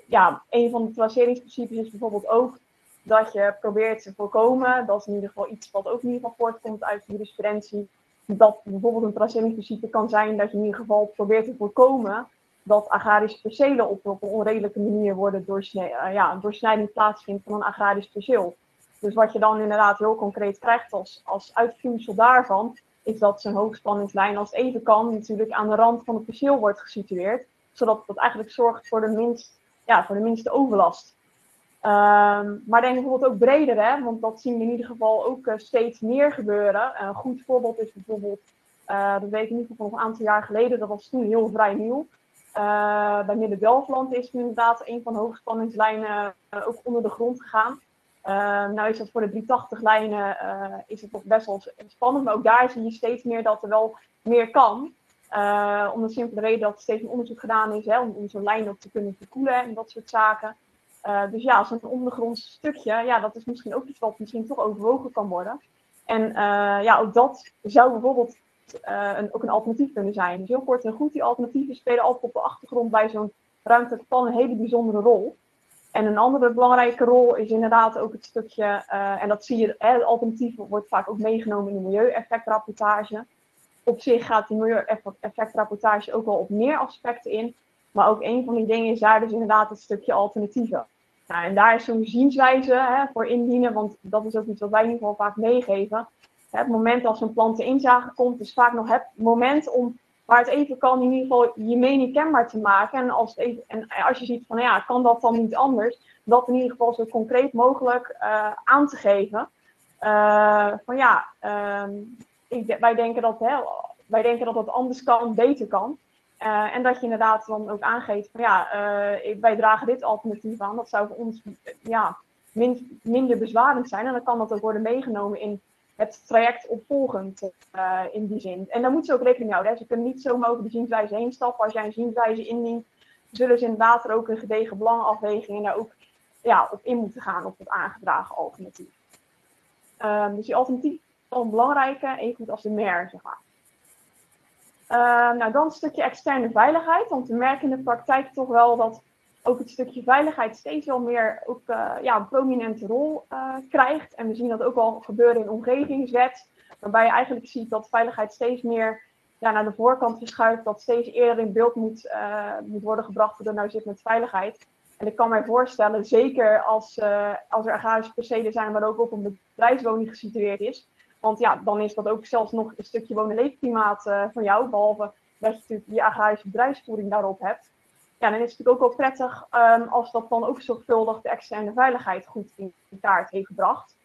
ja, een van de placeringsprincipes is bijvoorbeeld ook dat je probeert te voorkomen. Dat is in ieder geval iets wat ook in ieder geval voortkomt uit de jurisprudentie dat bijvoorbeeld een traceringsprincipe kan zijn dat je in ieder geval probeert te voorkomen dat agrarische percelen op, een onredelijke manier worden doorsneden, uh, ja, een doorsnijding plaatsvindt van een agrarisch perceel. Dus wat je dan inderdaad heel concreet krijgt als, als daarvan, is dat zo'n hoogspanningslijn als even kan natuurlijk aan de rand van het perceel wordt gesitueerd, zodat dat eigenlijk zorgt voor de, minst, ja, voor de minste overlast. Um, maar denk bijvoorbeeld ook breder, hè, want dat zien we in ieder geval ook uh, steeds meer gebeuren. Een goed voorbeeld is bijvoorbeeld, uh, dat weet ik in ieder geval een aantal jaar geleden, dat was toen heel vrij nieuw. Bij Midden-Delfland is inderdaad een van de hoogspanningslijnen ook onder de grond gegaan. Nou is dat voor de 380-lijnen is het nog best wel spannend, maar ook daar zie je steeds meer dat er wel meer kan. om de simpele reden dat er steeds een onderzoek gedaan is hè, om, zo'n lijn ook te kunnen verkoelen en dat soort zaken. Uh, dus ja, zo'n ondergronds stukje, ja, dat is misschien ook iets wat misschien toch overwogen kan worden. En ja, ook dat zou bijvoorbeeld een, ook een alternatief kunnen zijn. Dus heel kort en goed, die alternatieven spelen altijd op de achtergrond bij zo'n ruimtelijk een hele bijzondere rol. En een andere belangrijke rol is inderdaad ook het stukje, en dat zie je, hè, alternatief wordt vaak ook meegenomen in de milieueffectrapportage. Op zich gaat die milieueffectrapportage ook wel op meer aspecten in. Maar ook een van die dingen is daar dus inderdaad het stukje alternatieven. Nou, en daar is zo'n zienswijze hè, voor indienen, want dat is ook iets wat wij in ieder geval vaak meegeven. Het moment als een plan te inzage komt, is vaak nog het moment om waar het even kan in ieder geval je mening kenbaar te maken. En als, en als je ziet van ja, kan dat dan niet anders, dat in ieder geval zo concreet mogelijk uh, aan te geven. Uh, van ja, uh, ik, wij, denken dat, hè, wij denken dat het anders kan, beter kan. Uh, en dat je inderdaad dan ook aangeeft van ja, wij dragen dit alternatief aan. Dat zou voor ons ja, min, minder bezwarend zijn. En dan kan dat ook worden meegenomen in het traject opvolgend uh, in die zin. En daar moeten ze ook rekening houden. Hè. Ze kunnen niet zomaar over de zienswijze heen stappen. Als jij een zienswijze indient, zullen ze inderdaad er ook een gedegen belangafweging en daar ook ja, op in moeten gaan op het aangedragen alternatief. Um, dus die alternatief is wel belangrijk, even als de MER, zeg maar. Uh, nou, dan een stukje externe veiligheid. Want we merken in de praktijk toch wel dat ook het stukje veiligheid steeds wel meer ook, uh, ja, een prominente rol uh, krijgt. En we zien dat ook al gebeuren in omgevingswet, waarbij je eigenlijk ziet dat veiligheid steeds meer ja, naar de voorkant verschuift, dat steeds eerder in beeld moet, uh, moet worden gebracht wat er nou zit met veiligheid. En ik kan mij voorstellen, zeker als, als er agrarische percelen zijn waar ook op een bedrijfswoning gesitueerd is, want ja, dan is dat ook zelfs nog een stukje wonen-leefklimaat van jou, behalve dat je natuurlijk die agrarische bedrijfsvoering daarop hebt ja, dan is het natuurlijk ook wel prettig um, als dat dan ook zorgvuldig de externe veiligheid goed in kaart heeft gebracht.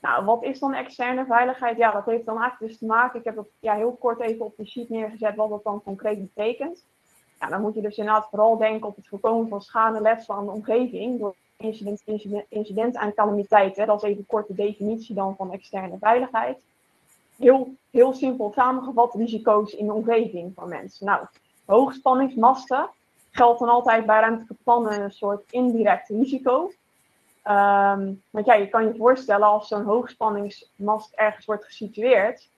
Nou, wat is dan externe veiligheid? Ja, dat heeft dan eigenlijk dus te maken, ik heb dat ja, heel kort even op de sheet neergezet, wat dat dan concreet betekent. Ja, dan moet je dus inderdaad vooral denken op het voorkomen van schade letsel aan de omgeving door incident, incident, en calamiteiten. Dat is even kort de definitie dan van externe veiligheid. Heel, heel simpel samengevat risico's in de omgeving van mensen. Nou, hoogspanningsmasten, geldt dan altijd bij ruimtelijke plannen een soort indirect risico. Um, want ja, je kan je voorstellen als zo'n hoogspanningsmast ergens wordt gesitueerd.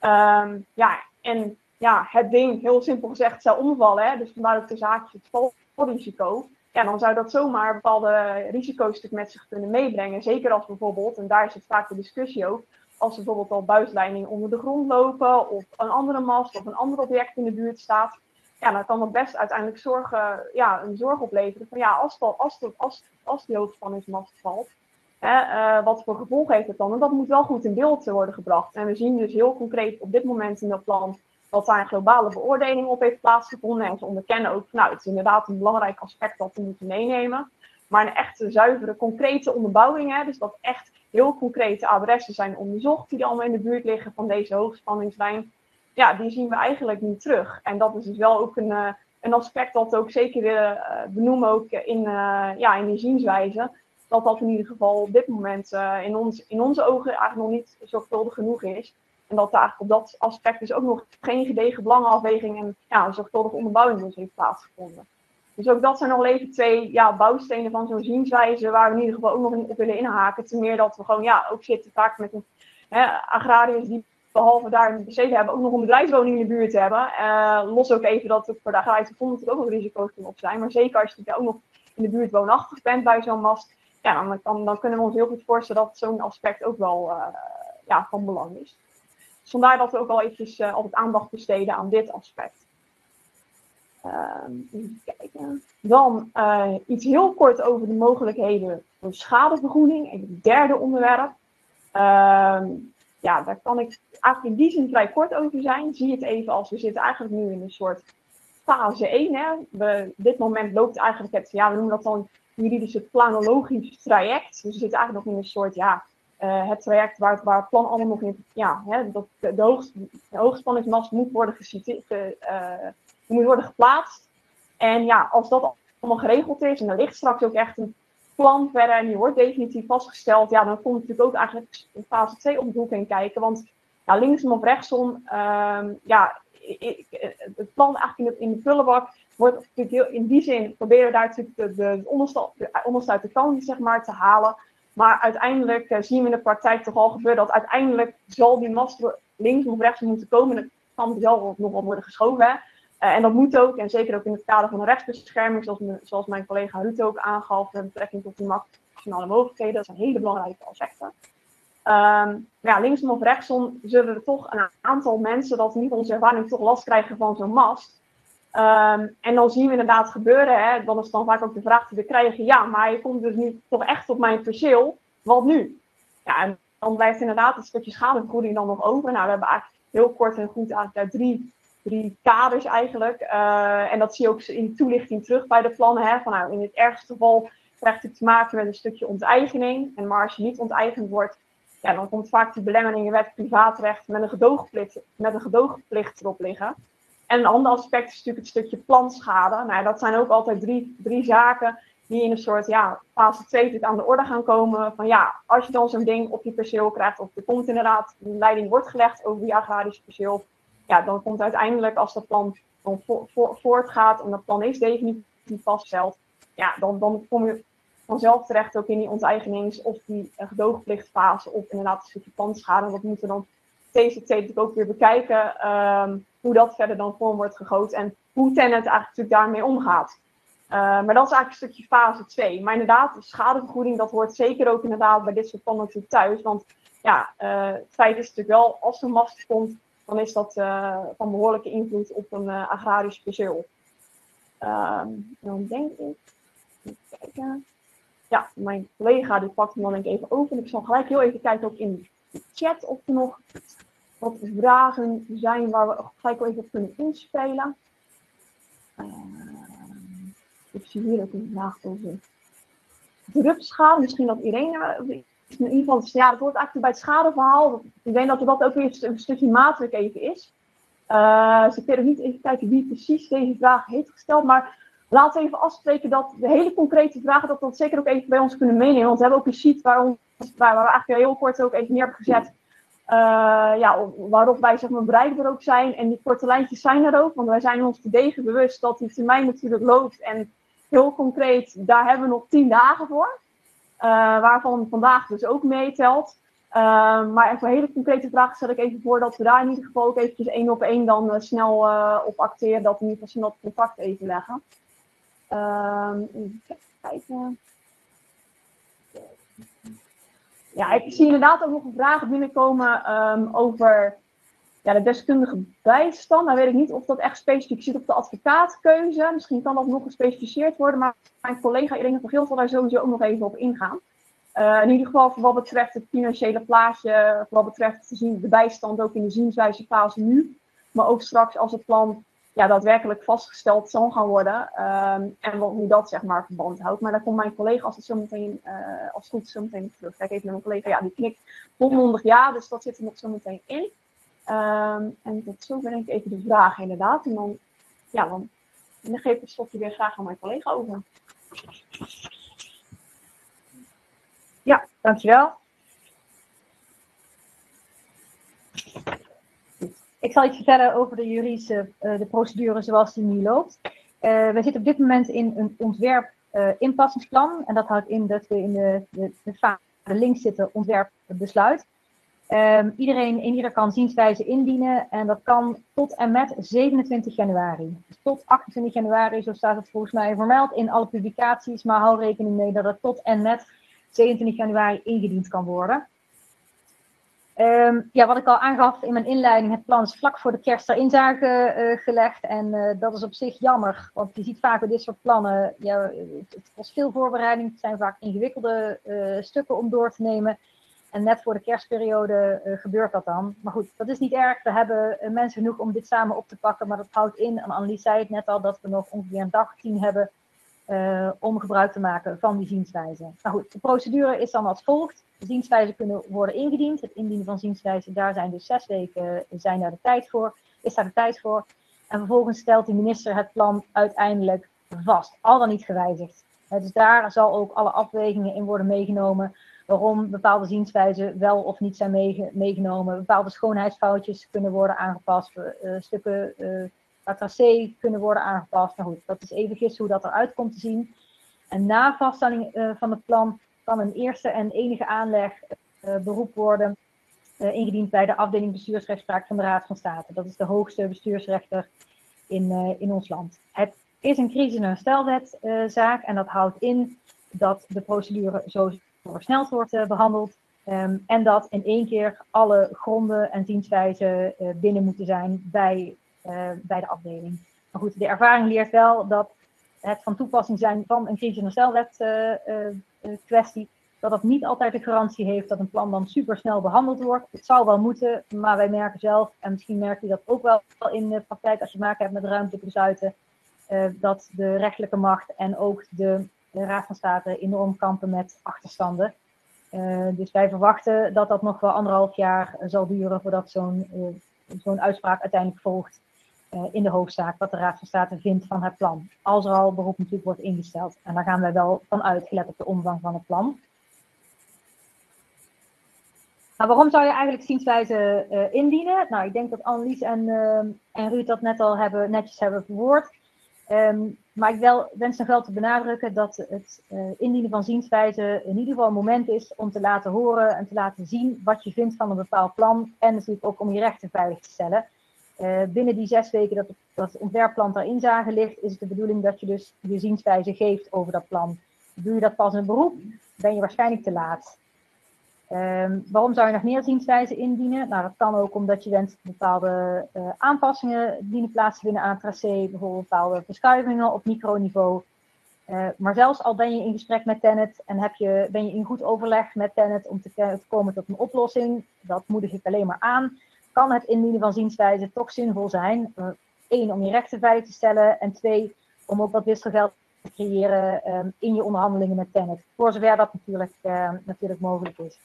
Um, ja, en ja, het ding, heel simpel gezegd, zou omvallen. Hè? Dus vandaar ook de zaakjes het valrisico. Ja, dan zou dat zomaar bepaalde risico's met zich kunnen meebrengen. Zeker als bijvoorbeeld, en daar is het vaak de discussie ook, als er bijvoorbeeld al buisleidingen onder de grond lopen, of een andere mast of een ander object in de buurt staat, ja, dan kan dat best uiteindelijk zorgen, ja, een zorg opleveren van ja, als, als, als, als die hoogspanningsmast valt, hè, uh, wat voor gevolgen heeft het dan? En dat moet wel goed in beeld worden gebracht. En we zien dus heel concreet op dit moment in dat plan dat daar een globale beoordeling op heeft plaatsgevonden. En ze onderkennen ook, nou, het is inderdaad een belangrijk aspect dat we moeten meenemen. Maar een echte zuivere, concrete onderbouwing, hè, dus dat echt heel concrete adressen zijn onderzocht die allemaal in de buurt liggen van deze hoogspanningslijn ja, die zien we eigenlijk niet terug. En dat is dus wel ook een, uh, een aspect dat we ook zeker willen uh, benoemen ook in, uh, ja, in die zienswijze. Dat dat in ieder geval op dit moment in, ons, in onze ogen eigenlijk nog niet zorgvuldig genoeg is. En dat eigenlijk op dat aspect dus ook nog geen gedegen belangenafweging en ja, zorgvuldige onderbouwing dus heeft plaatsgevonden. Dus ook dat zijn nog even twee ja, bouwstenen van zo'n zienswijze waar we in ieder geval ook nog op willen inhaken. Ten meer dat we gewoon ja, ook zitten vaak met een hè, die behalve daar een te hebben, ook nog een bedrijfswoning in de buurt hebben. Uh, los ook even dat het voor de agrarische fonds natuurlijk ook nog risico's kunnen op zijn. Maar zeker als je ook nog in de buurt woonachtig bent bij zo'n mast, ja, dan, dan, kunnen we ons heel goed voorstellen dat zo'n aspect ook wel uh, ja, van belang is. Dus vandaar dat we ook al eventjes uh, altijd aandacht besteden aan dit aspect. Ehm. Dan iets heel kort over de mogelijkheden voor schadevergoeding. Het derde onderwerp. Ehm, ja, daar kan ik eigenlijk in die zin vrij kort over zijn. Zie het even als we zitten eigenlijk nu in een soort fase 1. Hè. We, dit moment loopt eigenlijk het, ja, we noemen dat dan juridische planologisch traject. Dus we zitten eigenlijk nog in een soort, ja, uh, het traject waar, waar het plan allemaal nog in, ja, hè, dat de, hoogspanningsmast moet worden, ge, uh, moet worden geplaatst. En ja, als dat allemaal geregeld is, en er ligt straks ook echt een plan verder en die wordt definitief vastgesteld, ja, dan komt natuurlijk ook eigenlijk in fase 2 om de hoek heen kijken. Want ja, linksom of rechtsom, um, ja, het plan eigenlijk in de, in de prullenbak wordt natuurlijk heel, in die zin proberen we daar natuurlijk de, de, onderste, uit de kan zeg maar, te halen. Maar uiteindelijk uh, zien we in de praktijk toch al gebeuren dat uiteindelijk zal die mast linksom of rechtsom moeten komen. Dat kan zelf nog wel worden geschoven. Uh, en dat moet ook, en zeker ook in het kader van de rechtsbescherming, zoals, zoals mijn collega Ruud ook aangaf, met betrekking tot die maximale mogelijkheden. Dat zijn hele belangrijke aspecten. Um, ja, linksom of rechtsom zullen er toch een aantal mensen, dat niet onze ervaring, toch last krijgen van zo'n mast. Um, en dan zien we inderdaad gebeuren, hè, dan is dan vaak ook de vraag we krijgen, ja, maar je komt dus nu toch echt op mijn perceel, wat nu? Ja, en dan blijft inderdaad het stukje schadevergoeding dan nog over. Nou, we hebben eigenlijk heel kort en goed eigenlijk drie drie kaders eigenlijk. en dat zie je ook in toelichting terug bij de plannen. Hè, van, nou, in het ergste geval krijgt het te maken met een stukje onteigening. En maar als je niet onteigend wordt, ja, dan komt vaak die belemmering in wet privaatrecht met een gedoogplicht, met een gedoogplicht erop liggen. En een ander aspect is natuurlijk het stukje planschade. Nou, dat zijn ook altijd drie, drie zaken die in een soort ja, fase 2 aan de orde gaan komen. Van ja, als je dan zo'n ding op je perceel krijgt, of er komt inderdaad, een leiding wordt gelegd over die agrarische perceel. Ja, dan komt uiteindelijk als dat plan voortgaat en dat plan is definitief vastgesteld, ja, dan, dan kom je vanzelf terecht ook in die onteigenings- of die uh, gedoogplichtfase of inderdaad een stukje planschade. Dat moeten dan TCT natuurlijk ook weer bekijken um, hoe dat verder dan vorm wordt gegoten en hoe Tenet eigenlijk natuurlijk daarmee omgaat. Uh, maar dat is eigenlijk een stukje fase 2. Maar inderdaad, de schadevergoeding, dat hoort zeker ook inderdaad bij dit soort plannen thuis. Want ja, uh, het feit is natuurlijk wel, als er mast komt, dan is dat uh, van behoorlijke invloed op een agrarisch perceel. Um, dan denk ik, even kijken ja, mijn collega die pakt hem dan denk ik even over. Ik zal gelijk heel even kijken ook in de chat of er nog wat vragen zijn waar we gelijk wel even op kunnen inspelen. Uh, ik zie hier ook een vraag over drupschade. Misschien dat Irene, in ieder geval, ja, dat hoort eigenlijk bij het schadeverhaal. Ik denk dat dat ook weer een stukje maatwerk even is. Uh, dus ik weet ook niet even kijken wie precies deze vraag heeft gesteld. Maar laten we even afspreken dat de hele concrete vragen, dat dat zeker ook even bij ons kunnen meenemen. Want we hebben ook een sheet waar, waar we eigenlijk heel kort ook even neer hebben gezet. Uh, ja, waarop wij zeg maar, bereikbaar ook zijn. En die korte lijntjes zijn er ook, want wij zijn ons te degen bewust dat die termijn natuurlijk loopt. En heel concreet, daar hebben we nog tien dagen voor. Uh, waarvan vandaag dus ook meetelt. Uh, maar voor hele concrete vragen stel ik even voor dat we daar in ieder geval ook eventjes één op één dan snel op acteren. Dat we in ieder geval snel contact even leggen. Um, even kijken. Ja, ik zie inderdaad ook nog een vraag binnenkomen um, over ja, de deskundige bijstand. Nou weet ik niet of dat echt specifiek zit op de advocaatkeuze. Misschien kan dat nog gespecificeerd worden, maar mijn collega Irene van Gilt zal daar sowieso ook nog even op ingaan. Uh, in ieder geval voor wat betreft het financiële plaatje, voor wat betreft de bijstand ook in de zienswijzefase nu. Maar ook straks als het plan ja, daadwerkelijk vastgesteld zal gaan worden. Um, en hoe dat zeg maar verband houdt. Maar daar komt mijn collega als het zo meteen, uh, als het goed zo meteen terug. Kijk even naar mijn collega, ja, die knikt volmondig ja, dus dat zit er nog zo meteen in. Um, en tot zo ben ik even de vraag inderdaad. En dan, ja, dan, dan geef ik het stokje weer graag aan mijn collega over. Ja, dankjewel. Ik zal iets vertellen over de juridische uh, de procedure zoals die nu loopt. Uh, we zitten op dit moment in een ontwerp uh, inpassingsplan. En dat houdt in dat we in de, de, links zitten ontwerp besluit. Um, iedereen in ieder kan zienswijze indienen en dat kan tot en met 27 januari. Dus tot 28 januari, zo staat het volgens mij vermeld in alle publicaties, maar hou rekening mee dat het tot en met 27 januari ingediend kan worden. Um, ja, wat ik al aangaf in mijn inleiding, het plan is vlak voor de kerst erin zagen uh, gelegd. En uh, dat is op zich jammer, want je ziet vaak bij dit soort plannen, ja, het, kost veel voorbereiding. Het zijn vaak ingewikkelde uh, stukken om door te nemen. En net voor de kerstperiode gebeurt dat dan. Maar goed, dat is niet erg. We hebben mensen genoeg om dit samen op te pakken. Maar dat houdt in, en Annelies zei het net al, dat we nog ongeveer een dag tien hebben om gebruik te maken van die zienswijze. Nou goed, de procedure is dan als volgt zienswijzen kunnen worden ingediend. Het indienen van zienswijzen, daar zijn dus zes weken zijn daar de tijd voor, is daar de tijd voor. En vervolgens stelt de minister het plan uiteindelijk vast, al dan niet gewijzigd. Dus daar zal ook alle afwegingen in worden meegenomen waarom bepaalde zienswijzen wel of niet zijn meegenomen. Bepaalde schoonheidsfoutjes kunnen worden aangepast, uh, stukken uh, tracé kunnen worden aangepast. Nou goed, dat is eventjes hoe dat eruit komt te zien. En na vaststelling uh, van het plan kan een eerste en enige aanleg beroep worden ingediend bij de afdeling bestuursrechtspraak van de Raad van State. Dat is de hoogste bestuursrechter in, in ons land. Het is een crisis- en herstelwetzaak en dat houdt in dat de procedure zo versneld wordt behandeld. Um, en dat in één keer alle gronden en zienswijzen binnen moeten zijn bij, bij de afdeling. Maar goed, de ervaring leert wel dat het van toepassing zijn van een crisis- en uh, kwestie dat dat niet altijd de garantie heeft dat een plan dan super snel behandeld wordt. Het zou wel moeten, maar wij merken zelf, en misschien merk je dat ook wel in de praktijk als je maken hebt met ruimtelijke besluiten, dat de rechtelijke macht en ook de, de Raad van State enorm kampen met achterstanden. Uh, dus wij verwachten dat dat nog wel anderhalf jaar zal duren voordat zo'n uh, zo'n uitspraak uiteindelijk volgt in de hoofdzaak wat de Raad van State vindt van het plan. Als er al beroep natuurlijk wordt ingesteld. En daar gaan wij wel van uit, gelet op de omvang van het plan. Nou, waarom zou je eigenlijk zienswijze indienen? Nou, ik denk dat Annelies en, en Ruud dat net al hebben, netjes hebben verwoord. Um, maar ik wel, wens nog wel te benadrukken dat het uh, indienen van zienswijze in ieder geval een moment is om te laten horen en te laten zien wat je vindt van een bepaald plan. En natuurlijk ook om je rechten veilig te stellen. binnen die zes weken dat, dat het ontwerpplan ter inzage ligt, is het de bedoeling dat je dus je zienswijze geeft over dat plan. Doe je dat pas in beroep, ben je waarschijnlijk te laat. Um, waarom zou je nog meer zienswijzen indienen? Nou, dat kan ook omdat je wenst bepaalde uh, aanpassingen dienen plaats te vinden aan het tracé, bijvoorbeeld bepaalde verschuivingen op microniveau. Uh, maar zelfs al ben je in gesprek met Tenet en heb je, ben je in goed overleg met Tenet om te, komen tot een oplossing, dat moedig ik alleen maar aan, kan het indienen van zienswijzen toch zinvol zijn. Eén, uh, om je rechten veilig te stellen en twee, om ook wat wisselgeld creëren um, in je onderhandelingen met Tenet. Voor zover dat natuurlijk, uh, natuurlijk mogelijk is.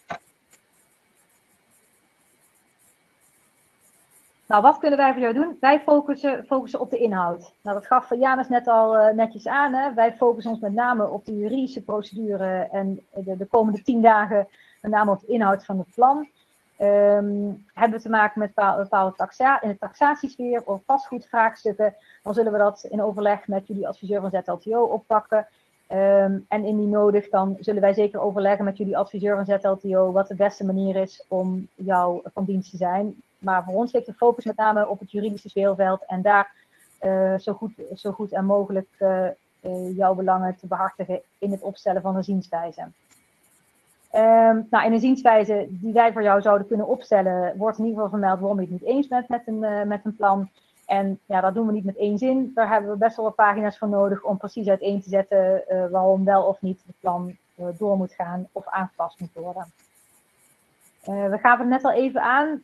Nou, wat kunnen wij voor jou doen? Wij focussen, focussen op de inhoud. Nou, dat gaf Janus net al uh, netjes aan. Hè? Wij focussen ons met name op de juridische procedure en de, de komende tien dagen met name op de inhoud van het plan. Um, hebben we te maken met bepaalde taxa in de taxatiesfeer of vastgoedvraagstukken, dan zullen we dat in overleg met jullie adviseur van ZLTO oppakken. Um, en indien nodig, dan zullen wij zeker overleggen met jullie adviseur van ZLTO wat de beste manier is om jou van dienst te zijn. Maar voor ons ligt de focus met name op het juridische speelveld en daar uh, zo, goed, zo goed en mogelijk uh, uh, jouw belangen te behartigen in het opstellen van een zienswijze. Um, nou, in een zienswijze die wij voor jou zouden kunnen opstellen, wordt in ieder geval vermeld waarom je het niet eens bent met een, uh, met een plan. En ja, dat doen we niet met één zin. Daar hebben we best wel wat pagina's voor nodig om precies uiteen te zetten uh, waarom wel of niet het plan uh, door moet gaan of aangepast moet worden. we gaven het net al even aan.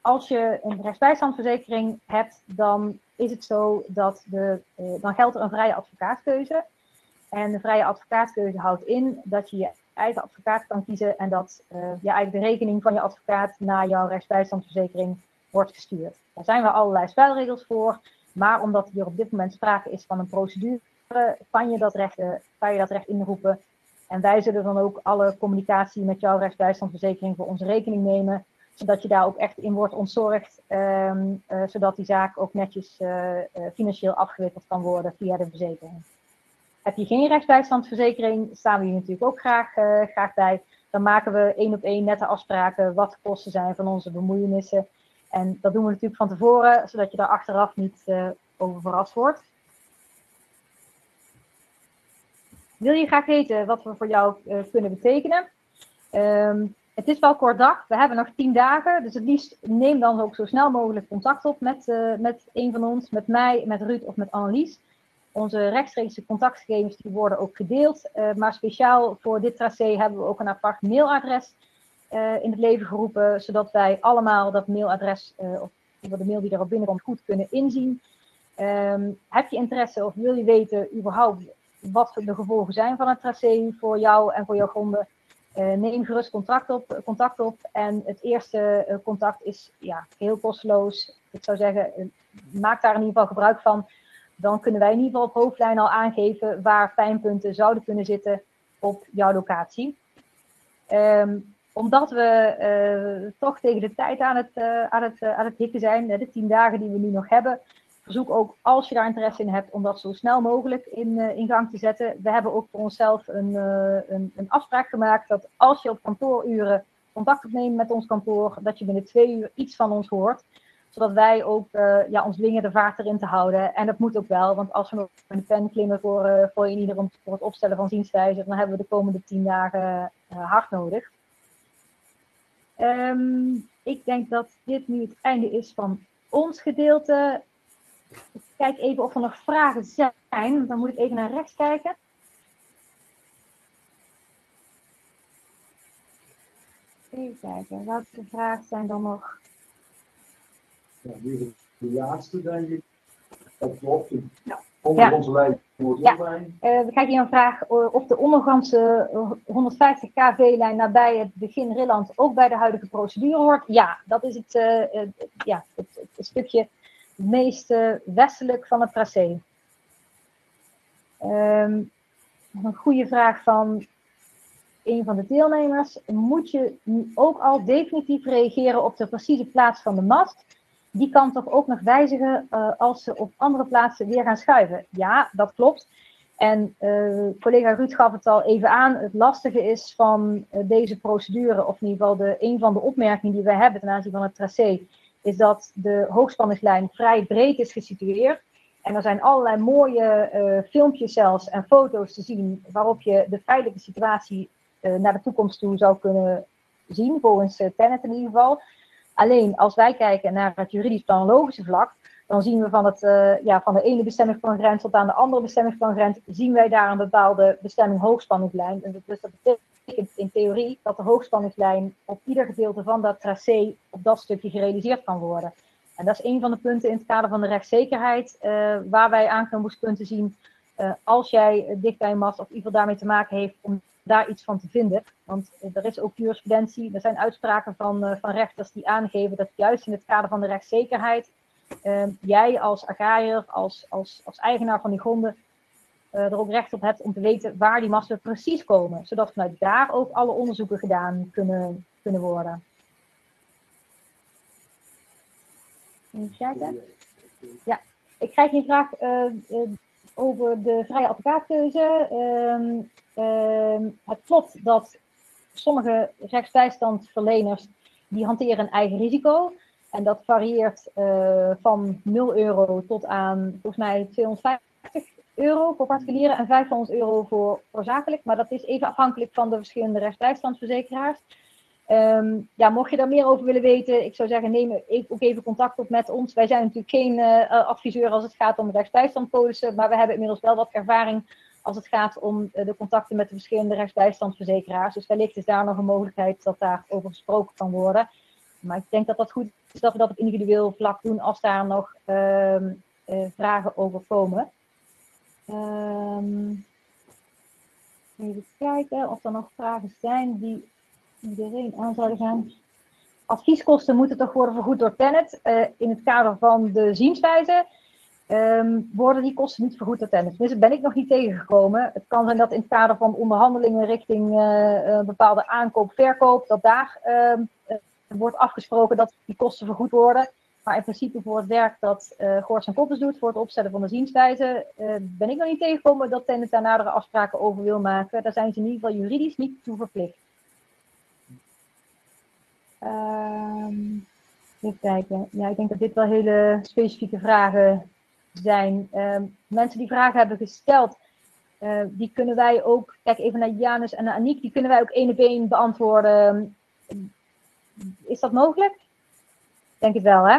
als je een rechtsbijstandverzekering hebt, dan is het zo dat de, dan geldt er een vrije advocaatkeuze. En de vrije advocaatkeuze houdt in dat je je eigen advocaat kan kiezen en dat uh, je eigenlijk de rekening van je advocaat naar jouw rechtsbijstandsverzekering wordt gestuurd. Daar zijn wel allerlei spelregels voor, maar omdat er op dit moment sprake is van een procedure, kan je dat recht, uh, kan je dat recht inroepen. En wij zullen dan ook alle communicatie met jouw rechtsbijstandsverzekering voor onze rekening nemen, zodat je daar ook echt in wordt ontzorgd, um, uh, zodat die zaak ook netjes financieel afgewikkeld kan worden via de verzekering. Heb je geen rechtsbijstandsverzekering, staan we hier natuurlijk ook graag, uh, graag bij. Dan maken we één op één nette afspraken wat de kosten zijn van onze bemoeienissen. En dat doen we natuurlijk van tevoren, zodat je daar achteraf niet uh, over verrast wordt. Wil je graag weten wat we voor jou uh, kunnen betekenen? Um, het is wel kort dag. We hebben nog tien dagen. Dus het liefst neem dan ook zo snel mogelijk contact op met, met een van ons, met mij, met Ruud of met Annelies. Onze rechtstreekse contactgegevens die worden ook gedeeld. Uh, maar speciaal voor dit tracé hebben we ook een apart mailadres uh, in het leven geroepen. Zodat wij allemaal dat mailadres, uh, of de mail die erop binnenkomt, goed kunnen inzien. Um, heb je interesse of wil je weten überhaupt wat de gevolgen zijn van het tracé voor jou en voor jouw gronden? neem gerust contact op, contact op. En het eerste contact is ja, heel kosteloos. Ik zou zeggen, maak daar in ieder geval gebruik van dan kunnen wij in ieder geval op hoofdlijn al aangeven waar pijnpunten zouden kunnen zitten op jouw locatie. Um, omdat we uh, toch tegen de tijd aan het, uh, aan het, uh, aan het hikken zijn, de tien dagen die we nu nog hebben, verzoek ook als je daar interesse in hebt om dat zo snel mogelijk in, in gang te zetten. We hebben ook voor onszelf een, een, een afspraak gemaakt dat als je op kantooruren contact opneemt met ons kantoor, dat je binnen twee uur iets van ons hoort zodat wij ook uh, ja, ons dwingen de vaart erin te houden. En dat moet ook wel, want als we nog een pen klimmen voor, uh, voor, in ieder, voor het opstellen van zienswijzen, dan hebben we de komende tien dagen uh, hard nodig. Um, ik denk dat dit nu het einde is van ons gedeelte. Ik kijk even of er nog vragen zijn, dan moet ik even naar rechts kijken. Even kijken, welke vragen zijn dan nog? Ja, de laatste, denk ik. Dat klopt. Ja. Onze lijn Ja. Eh, we krijgen hier een vraag eh, of de ondergrondse eh, 150 kV-lijn nabij het begin Rilland ook bij de huidige procedure hoort. Ja, dat is het, eh, eh, ja, het, het stukje het meest eh, westelijk van het tracé. Nog een goede vraag van een van de deelnemers. Moet je nu ook al definitief reageren op de precieze plaats van de mast? Die kan toch ook nog wijzigen eh, als ze op andere plaatsen weer gaan schuiven? Ja, dat klopt. En eh, collega Ruud gaf het al even aan. Het lastige is van eh, deze procedure, of in ieder geval de, een van de opmerkingen die wij hebben ten aanzien van het tracé, is dat de hoogspanningslijn vrij breed is gesitueerd. En er zijn allerlei mooie filmpjes zelfs en foto's te zien waarop je de feitelijke situatie naar de toekomst toe zou kunnen zien, volgens Tenet in ieder geval. Alleen als wij kijken naar het juridisch planologische vlak, dan zien we van, het, uh, ja, van de ene tot aan de andere bestemmingsplangrens, zien wij daar een bepaalde bestemming hoogspanningslijn. En dus dat betekent in theorie dat de hoogspanningslijn op ieder gedeelte van dat tracé op dat stukje gerealiseerd kan worden. En dat is een van de punten in het kader van de rechtszekerheid, uh, waar wij aanknopingspunten zien uh, als jij dicht bij een mast of geval daarmee te maken heeft om daar iets van te vinden. Want er is ook jurisprudentie, er zijn uitspraken van, uh, van rechters die aangeven dat juist in het kader van de rechtszekerheid uh, jij als agrariër, als, als, als eigenaar van die gronden, uh, er ook recht op hebt om te weten waar die masten precies komen. Zodat vanuit daar ook alle onderzoeken gedaan kunnen, kunnen worden. Ja, ik krijg hier een vraag over de vrije advocaatkeuze. Uh, het klopt dat sommige rechtsbijstandverleners die hanteren een eigen risico. En dat varieert uh, van 0 euro tot aan volgens mij 250 euro voor particulieren en 500 euro voor, zakelijk. Maar dat is even afhankelijk van de verschillende rechtsbijstandsverzekeraars. Um, ja, mocht je daar meer over willen weten, ik zou zeggen, neem ook even contact op met ons. Wij zijn natuurlijk geen uh, adviseur als het gaat om rechtsbijstandpolissen, maar we hebben inmiddels wel wat ervaring als het gaat om uh, de contacten met de verschillende rechtsbijstandsverzekeraars. Dus wellicht is daar nog een mogelijkheid dat daarover gesproken kan worden. Maar ik denk dat dat goed is dat we dat op individueel vlak doen als daar nog uh, uh, vragen over komen. Um, even kijken of er nog vragen zijn die iedereen aan zouden gaan. Advieskosten moeten toch worden vergoed door Tenet. Uh, in het kader van de zienswijze um, worden die kosten niet vergoed door Tenet. Dus ben ik nog niet tegengekomen. Het kan zijn dat in het kader van onderhandelingen richting uh, bepaalde aankoop, verkoop, dat daar uh, wordt afgesproken dat die kosten vergoed worden. Maar in principe voor het werk dat uh, Goors en Koppers doet, voor het opzetten van de zienswijze, ben ik nog niet tegengekomen dat Tenet daar nadere afspraken over wil maken. Daar zijn ze in ieder geval juridisch niet toe verplicht. Um, even kijken. Ja, ik denk dat dit wel hele specifieke vragen zijn. Um, mensen die vragen hebben gesteld, uh, die kunnen wij ook, kijk even naar Janus en naar Aniek, die kunnen wij ook één op één beantwoorden. Is dat mogelijk? Ik denk het wel, hè?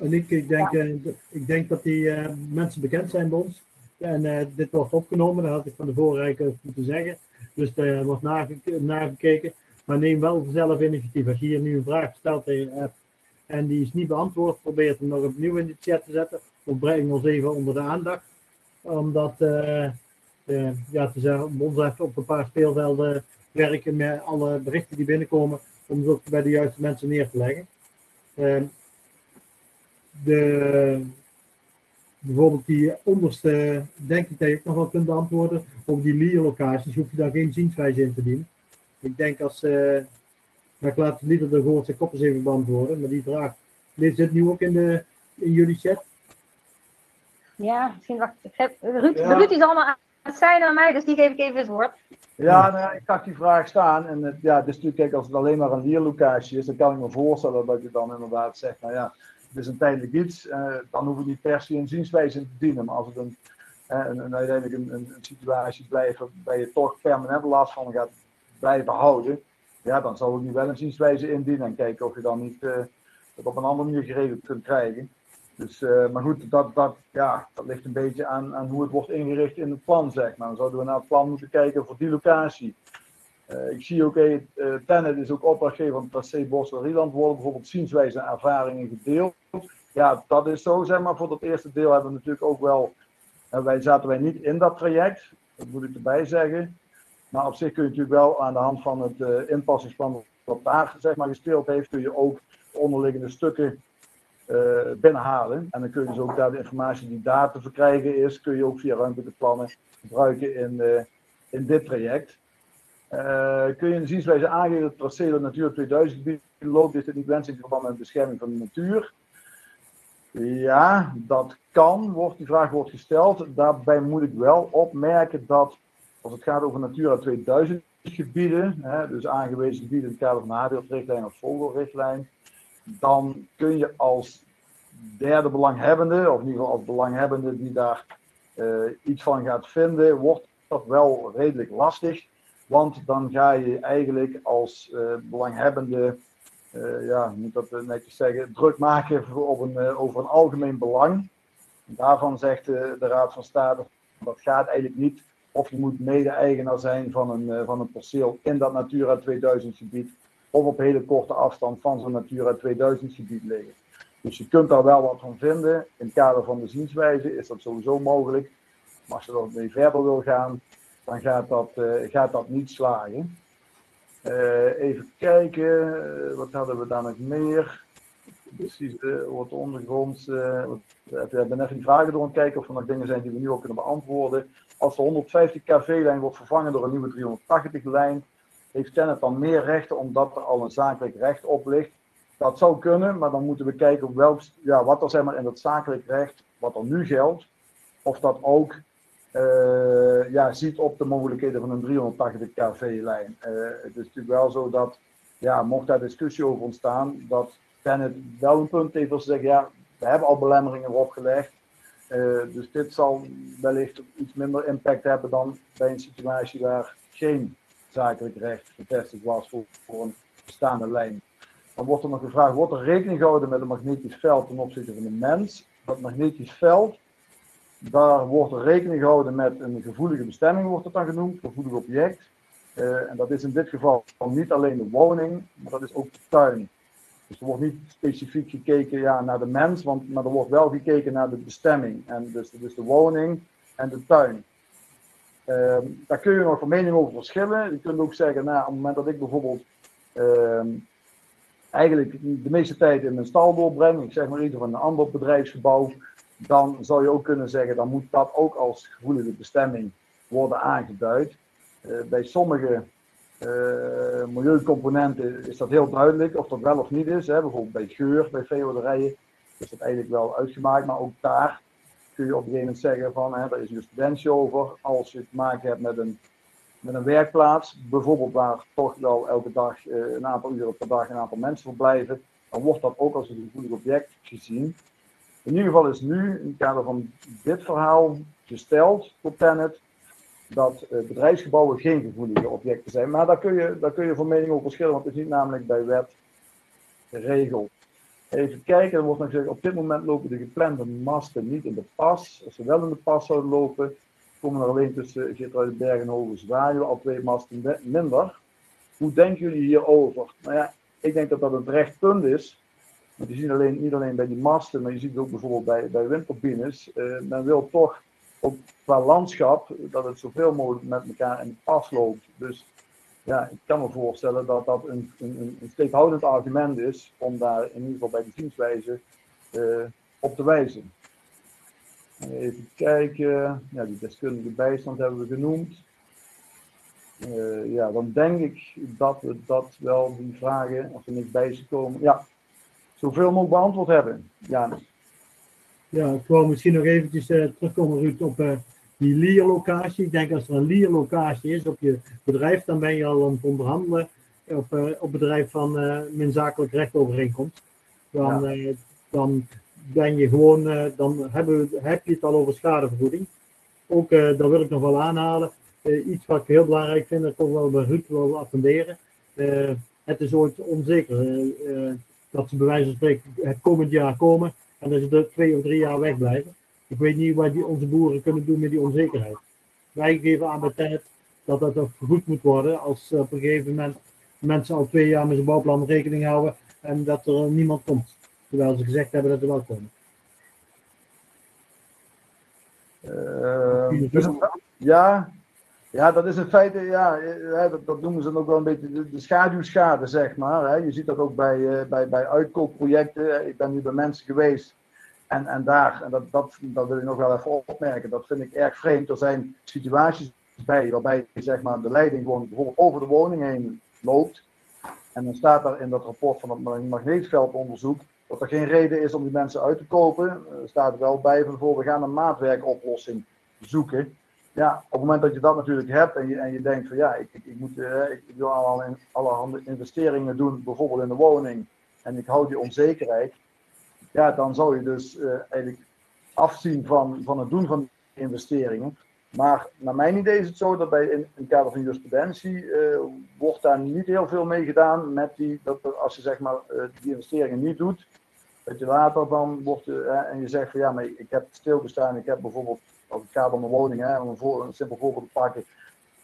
Aniek, ik denk, ja. uh, ik denk dat die uh, mensen bekend zijn bij ons. En dit wordt opgenomen, dat had ik van tevoren eigenlijk moeten zeggen. Dus er wordt nagekeken. nagekeken. Maar neem wel zelf initiatief. Als je hier nu een vraag gesteld hebt en die is niet beantwoord, probeer hem nog opnieuw in de chat te zetten. Of breng ons even onder de aandacht. Omdat, uh, uh, ja, te zeggen, ons even op een paar speelvelden werken met alle berichten die binnenkomen, om ze ook bij de juiste mensen neer te leggen. Uh, de, bijvoorbeeld die onderste, denk ik dat je ook nog wel kunt beantwoorden, over die LIA-locaties hoef je daar geen zienswijze in te dienen. Ik denk als, maar ik laat liever de Goortse koppers even beantwoorden, maar die vraag, zit nu ook in, de, in jullie chat? Ja, misschien wacht. Ruud, ja. Ruud is allemaal aan het zijn aan mij, dus die geef ik even het woord. Ja, nou, ik zag die vraag staan en het, ja, dus natuurlijk, kijk, als het alleen maar een lierlocatie is, dan kan ik me voorstellen dat je dan inderdaad zegt, nou ja, het is een tijdelijk iets, uh, dan hoef ik niet per se een zienswijze te dienen, maar als het een, uh, een, een uiteindelijk een, een, een, situatie blijft waarbij je toch permanent last van gaat blijven houden, ja, dan zou ik nu wel een zienswijze indienen en kijken of je dan niet het op een andere manier geregeld kunt krijgen. Dus, uh, maar goed, dat, dat, ja, dat ligt een beetje aan, aan hoe het wordt ingericht in het plan, zeg maar. Dan zouden we naar het plan moeten kijken voor die locatie. Uh, ik zie ook, uh, Tenet is ook opdrachtgever van tracé Rieland, worden bijvoorbeeld zienswijze en ervaringen gedeeld. Ja, dat is zo, zeg maar. Voor dat eerste deel hebben we natuurlijk ook wel, uh, wij zaten wij niet in dat traject, dat moet ik erbij zeggen. Maar op zich kun je natuurlijk wel aan de hand van het inpassingsplan wat daar zeg maar, gespeeld heeft, kun je ook de onderliggende stukken binnenhalen. En dan kun je dus ook daar de informatie die daar te verkrijgen is, kun je ook via ruimtelijke plannen gebruiken in, in dit traject. Kun je in de zienswijze aangeven dat het tracé Natuur 2000 gebied loopt, is dit niet wenselijk verband met bescherming van de natuur? Ja, dat kan, wordt, die vraag wordt gesteld. Daarbij moet ik wel opmerken dat als het gaat over Natura 2000 gebieden, hè, dus aangewezen gebieden in het kader van de of vogelrichtlijn, dan kun je als derde belanghebbende, of in ieder geval als belanghebbende die daar uh, iets van gaat vinden, wordt dat wel redelijk lastig. Want dan ga je eigenlijk als uh, belanghebbende, uh, ja, moet dat netjes zeggen, druk maken op een, over een algemeen belang. Daarvan zegt de Raad van State, dat gaat eigenlijk niet. Of je moet mede-eigenaar zijn van een, van een perceel in dat Natura 2000 gebied. Of op hele korte afstand van zo'n Natura 2000 gebied liggen. Dus je kunt daar wel wat van vinden. In het kader van de zienswijze is dat sowieso mogelijk. Maar als je er mee verder wil gaan, dan gaat dat, uh, gaat dat niet slagen. Uh, even kijken, uh, wat hadden we dan nog meer? Precies, wat ondergronds. ik ben even die vragen door aan kijken of er nog dingen zijn die we nu ook kunnen beantwoorden. Als de 150 kV-lijn wordt vervangen door een nieuwe 380-lijn, heeft Tennet dan meer rechten omdat er al een zakelijk recht op ligt? Dat zou kunnen, maar dan moeten we kijken welk, ja, wat er zeg maar, in dat zakelijk recht, wat er nu geldt, of dat ook uh, ja, ziet op de mogelijkheden van een 380 kV-lijn. Uh, het is natuurlijk wel zo dat, ja, mocht daar discussie over ontstaan, dat Tenet wel een punt heeft als ze zeggen, ja, we hebben al belemmeringen erop gelegd. Uh, dus dit zal wellicht iets minder impact hebben dan bij een situatie waar geen zakelijk recht gevestigd was voor, voor een bestaande lijn. Dan wordt er nog gevraagd, wordt er rekening gehouden met een magnetisch veld ten opzichte van de mens? Dat magnetisch veld daar wordt er rekening gehouden met een gevoelige bestemming, wordt het dan genoemd, gevoelig object. Uh, en dat is in dit geval niet alleen de woning, maar dat is ook de tuin. Dus er wordt niet specifiek gekeken ja, naar de mens, want, maar er wordt wel gekeken naar de bestemming. En dus, dus de woning en de tuin. Uh, daar kun je nog van mening over verschillen. Je kunt ook zeggen, nou, op het moment dat ik bijvoorbeeld uh, eigenlijk de meeste tijd in mijn stal doorbreng, ik zeg maar iets van een ander bedrijfsgebouw, dan zou je ook kunnen zeggen, dan moet dat ook als gevoelige bestemming worden aangeduid. Uh, bij sommige uh, milieucomponenten is dat heel duidelijk of dat wel of niet is. Bijvoorbeeld bij geur, bij veehouderijen is dat eigenlijk wel uitgemaakt, maar ook daar kun je op een gegeven moment zeggen van, hè, daar is jurisprudentie over. Als je te maken hebt met een, met een werkplaats, bijvoorbeeld waar toch wel elke dag uh, een aantal uren per dag een aantal mensen verblijven, dan wordt dat ook als een gevoelig object gezien. In ieder geval is nu, in het kader van dit verhaal, gesteld voor Tenet dat uh, bedrijfsgebouwen geen gevoelige objecten zijn. Maar daar kun je, daar kun je van mening over verschillen, want het is niet namelijk bij wet geregeld. Even kijken, er wordt nog gezegd, op dit moment lopen de geplande masten niet in de pas. Als ze wel in de pas zouden lopen, komen er alleen tussen Geertruidenberg en Hoge Zwaluwe al twee masten minder. Hoe denken jullie hierover? Nou ja, ik denk dat dat een terecht punt is. Want je ziet alleen, niet alleen bij die masten, maar je ziet het ook bijvoorbeeld bij, bij windturbines. Uh, men wil toch ook qua landschap dat het zoveel mogelijk met elkaar in pas loopt. Dus ja, ik kan me voorstellen dat dat een, een, een steekhoudend argument is om daar in ieder geval bij de zienswijze uh, op te wijzen. Even kijken, ja, die deskundige bijstand hebben we genoemd. Uh, ja, dan denk ik dat we dat wel, die vragen, als er niks bij is gekomen, ja, zoveel mogelijk beantwoord hebben. Ja, ja ik wou misschien nog eventjes uh, terugkomen Ruud, op uh, die lierlocatie. Ik denk als er een lierlocatie is op je bedrijf, dan ben je al aan het onderhandelen op, uh, op bedrijf van min zakelijk recht overeenkomt. Dan, ja. dan ben je gewoon, dan hebben we, heb je het al over schadevergoeding. Ook, dat wil ik nog wel aanhalen. iets wat ik heel belangrijk vind, dat ook wel bij Ruud wil attenderen. het is ooit onzeker dat ze bij wijze van spreken het komend jaar komen en dat ze er twee of drie jaar wegblijven. Ik weet niet wat die, onze boeren kunnen doen met die onzekerheid. Wij geven aan bij tijd dat dat ook vergoed moet worden als op een gegeven moment mensen al twee jaar met zijn bouwplan rekening houden en dat er niemand komt. Terwijl ze gezegd hebben dat er wel komen. Uh, dus, ja, ja, dat is in feite, ja, dat, dat noemen ze dan ook wel een beetje de, de schaduwschade, zeg maar. Je ziet dat ook bij, uh, bij, bij uitkoopprojecten. Ik ben nu bij mensen geweest en, en daar, en dat, dat, dat wil ik nog wel even opmerken, dat vind ik erg vreemd. Er zijn situaties bij waarbij zeg maar, de leiding gewoon bijvoorbeeld over de woning heen loopt. En dan staat er in dat rapport van het magneetveldonderzoek dat er geen reden is om die mensen uit te kopen. Er staat wel bij bijvoorbeeld, we gaan een maatwerkoplossing zoeken. Ja, op het moment dat je dat natuurlijk hebt en je, en je denkt van ja, ik, ik, moet, uh, ik wil in, allerhande investeringen doen, bijvoorbeeld in de woning, en ik hou die onzekerheid, ja, dan zou je dus uh, eigenlijk afzien van, van het doen van investeringen. Maar naar mijn idee is het zo dat bij in, het kader van jurisprudentie uh, wordt daar niet heel veel mee gedaan met die, dat als je zeg maar die investeringen niet doet, dat je later dan wordt, en je zegt van ja, maar ik heb stilgestaan, ik heb bijvoorbeeld als het gaat om een woning, hè, om een, voor, een simpel voorbeeld te pakken.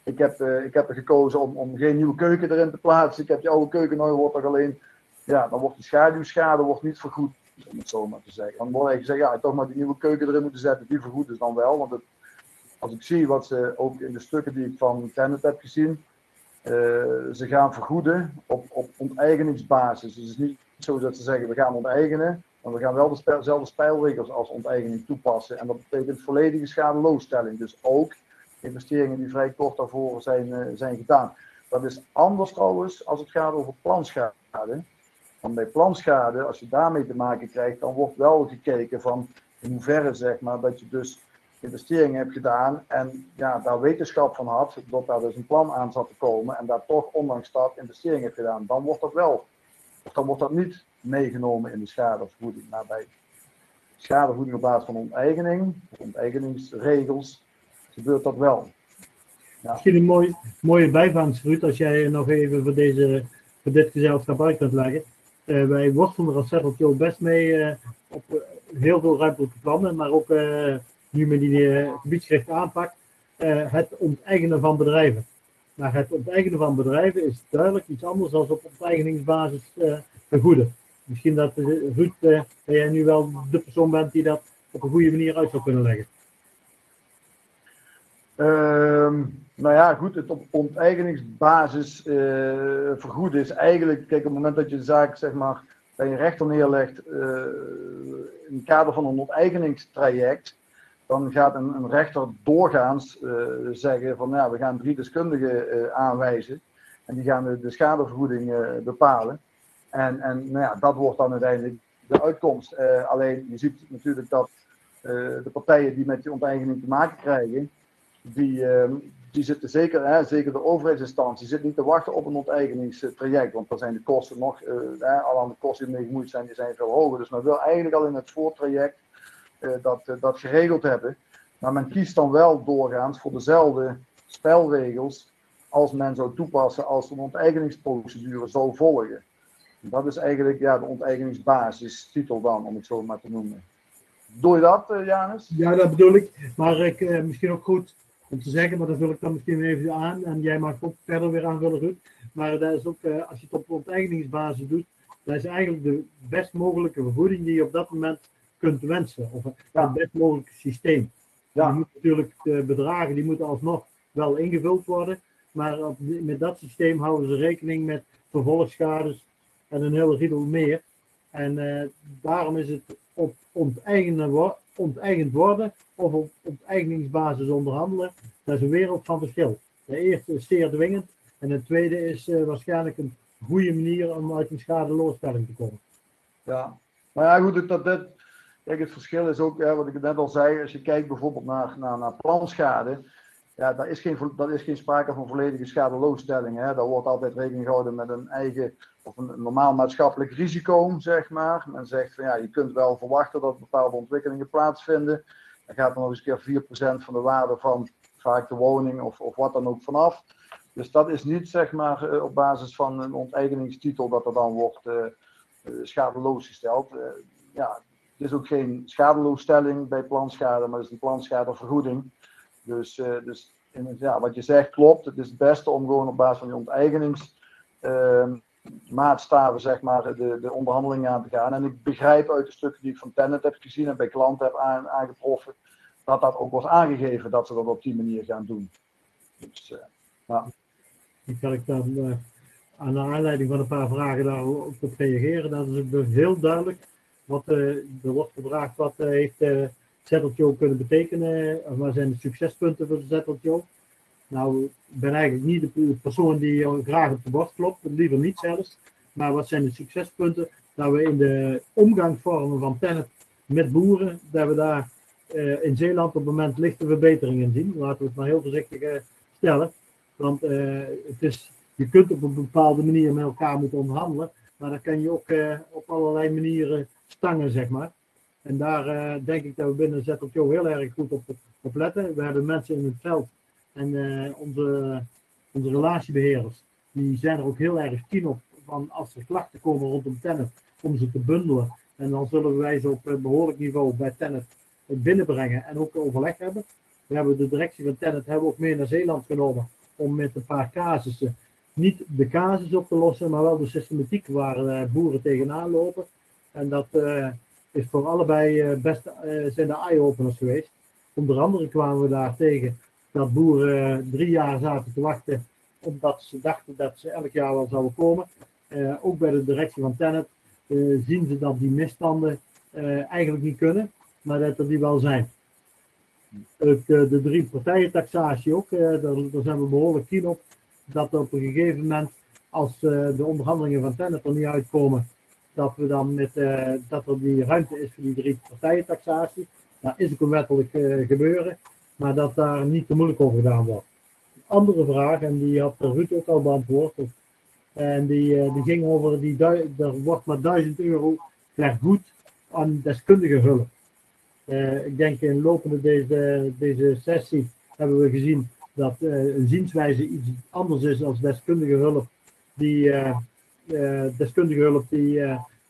Ik heb, uh, ik heb er gekozen om, om geen nieuwe keuken erin te plaatsen. Ik heb die oude keuken, nou wordt er alleen, ja, dan wordt die schaduwschade wordt niet vergoed, om het zo maar te zeggen. Dan wordt eigenlijk gezegd, ja, toch maar die nieuwe keuken erin moeten zetten, die vergoed is dan wel. Want als ik zie wat ze ook in de stukken die ik van Tennet heb gezien, uh, ze gaan vergoeden op, op onteigeningsbasis. Dus het is niet zo dat ze zeggen, we gaan onteigenen, maar we gaan wel dezelfde spelregels als onteigening toepassen. En dat betekent volledige schadeloosstelling. Dus ook investeringen die vrij kort daarvoor zijn, uh, zijn gedaan. Dat is anders trouwens als het gaat over planschade. Want bij planschade, als je daarmee te maken krijgt, dan wordt wel gekeken van in hoeverre zeg maar, dat je dus investeringen hebt gedaan en ja, daar wetenschap van had, dat daar dus een plan aan zat te komen en daar toch ondanks dat investeringen hebt gedaan. Dan wordt dat wel, of dan wordt dat niet meegenomen in de schadevergoeding. Maar bij schadevergoeding op basis van onteigening, onteigeningsregels, gebeurt dat wel. Ja. Misschien een mooi, mooie bijvangst, Ruud, als jij nog even voor, deze, voor dit gezelschap uit kunt leggen. Uh, wij worstelen er als Zetteltje best mee uh, op uh, heel veel ruimtelijke plannen, maar ook nu met die gebiedsgerichte aanpak, het onteigenen van bedrijven. Maar het onteigenen van bedrijven is duidelijk iets anders dan op onteigeningsbasis vergoeden. Misschien dat Ruud, uh, dat jij nu wel de persoon bent die dat op een goede manier uit zou kunnen leggen. Uh, nou ja, goed, het op onteigeningsbasis uh, vergoeden is eigenlijk, kijk, op het moment dat je de zaak, zeg maar, bij een rechter neerlegt in het kader van een onteigeningstraject, dan gaat een, een rechter doorgaans zeggen van, ja, we gaan drie deskundigen aanwijzen en die gaan de, de schadevergoeding bepalen. En, en nou ja, dat wordt dan uiteindelijk de uitkomst. Uh, alleen je ziet natuurlijk dat uh, de partijen die met die onteigening te maken krijgen, die, uh, die zitten zeker, hè, zeker de overheidsinstantie, zit niet te wachten op een onteigeningstraject. Want dan zijn de kosten nog, alle andere kosten die mee gemoeid zijn, die zijn veel hoger. Dus men wil eigenlijk al in het voortraject dat, dat geregeld hebben. Maar men kiest dan wel doorgaans voor dezelfde spelregels als men zou toepassen als een onteigeningsprocedure zou volgen. Dat is eigenlijk ja, de onteigeningsbasistitel dan, om het zo maar te noemen. Doe je dat, uh, Janus? Ja, dat bedoel ik. Maar ik, uh, misschien ook goed om te zeggen, maar dat vul ik dan misschien even aan. En jij mag ook verder weer aanvullen, Ruud. Maar dat is ook, uh, als je het op onteigeningsbasis doet, dat is eigenlijk de best mogelijke vergoeding die je op dat moment kunt wensen. Of het best mogelijke systeem. Ja. Je moet natuurlijk de bedragen, die moeten alsnog wel ingevuld worden. Maar op, met dat systeem houden ze rekening met vervolgschades en een hele riedel meer. En uh, daarom is het op onteigend worden of op onteigeningsbasis onderhandelen, dat is een wereld van verschil. De eerste is zeer dwingend en de tweede is uh, waarschijnlijk een goede manier om uit een schadeloosstelling te komen. Ja, maar ja goed, dat, dat, kijk, het verschil is ook, wat ik net al zei, als je kijkt bijvoorbeeld naar, naar, naar planschade, ja, daar is geen, dat is geen sprake van volledige schadeloosstelling. Hè. Daar wordt altijd rekening gehouden met een eigen of een normaal maatschappelijk risico, zeg maar. Men zegt van ja, je kunt wel verwachten dat bepaalde ontwikkelingen plaatsvinden. Dan gaat er nog eens keer 4% van de waarde van vaak de woning of, of wat dan ook vanaf. Dus dat is niet zeg maar eh, op basis van een onteigeningstitel dat er dan wordt uh, schadeloos gesteld. Ja, het is ook geen schadeloosstelling bij planschade, maar het is een planschadevergoeding. Dus, dus en ja, wat je zegt klopt. Het is het beste om gewoon op basis van je onteigeningsmaatstaven, zeg maar, de, de onderhandelingen aan te gaan. En ik begrijp uit de stukken die ik van Tennet heb gezien en bij klanten heb aangetroffen, dat dat ook wordt aangegeven dat ze dat op die manier gaan doen. Dus, uh, ja. Ik kan ik dan uh, aan de aanleiding van een paar vragen daarop op reageren. Dat is heel duidelijk. Wat, uh, er wordt gevraagd wat heeft Zetteltje kunnen betekenen. Wat zijn de succespunten voor de Zetteltje? Nou, ik ben eigenlijk niet de persoon die graag op de borst klopt, liever niet zelfs. Maar wat zijn de succespunten? Dat we in de omgangsvormen van Tennet met boeren, dat we daar uh, in Zeeland op het moment lichte verbeteringen zien. Laten we het maar heel voorzichtig uh, stellen. Want het is, je kunt op een bepaalde manier met elkaar moeten onderhandelen, maar dan kan je ook op allerlei manieren stangen, zeg maar. En daar denk ik dat we binnen ZLTO heel erg goed op, op letten. We hebben mensen in het veld en onze, onze relatiebeheerders, die zijn er ook heel erg keen op van als er klachten komen rondom tennis, om ze te bundelen. En dan zullen wij ze op een behoorlijk niveau bij tennis binnenbrengen en ook overleg hebben. We hebben de directie van Tennet hebben ook mee naar Zeeland genomen om met een paar casussen, niet de casus op te lossen, maar wel de systematiek waar uh, boeren tegenaan lopen. En dat uh, is voor allebei best zijn de eye-openers geweest. Onder andere kwamen we daar tegen dat boeren drie jaar zaten te wachten omdat ze dachten dat ze elk jaar wel zouden komen. ook bij de directie van Tennet zien ze dat die misstanden eigenlijk niet kunnen maar dat er die wel zijn. Eh, de drie partijen taxatie ook, eh, daar, daar zijn we behoorlijk keen op. Dat op een gegeven moment, als eh, de onderhandelingen van Tennet er niet uitkomen, dat we dan met, dat er die ruimte is voor die drie partijen taxatie. Dat is ook een wettelijk gebeuren, maar dat daar niet te moeilijk over gedaan wordt. Een andere vraag, en die had Ruud ook al beantwoord, en die, die ging over, die, er wordt maar 1000 euro vergoed aan deskundige hulp. Uh, ik denk in lopende deze, deze sessie hebben we gezien dat uh, een zienswijze iets anders is als deskundige hulp die, deskundige hulp die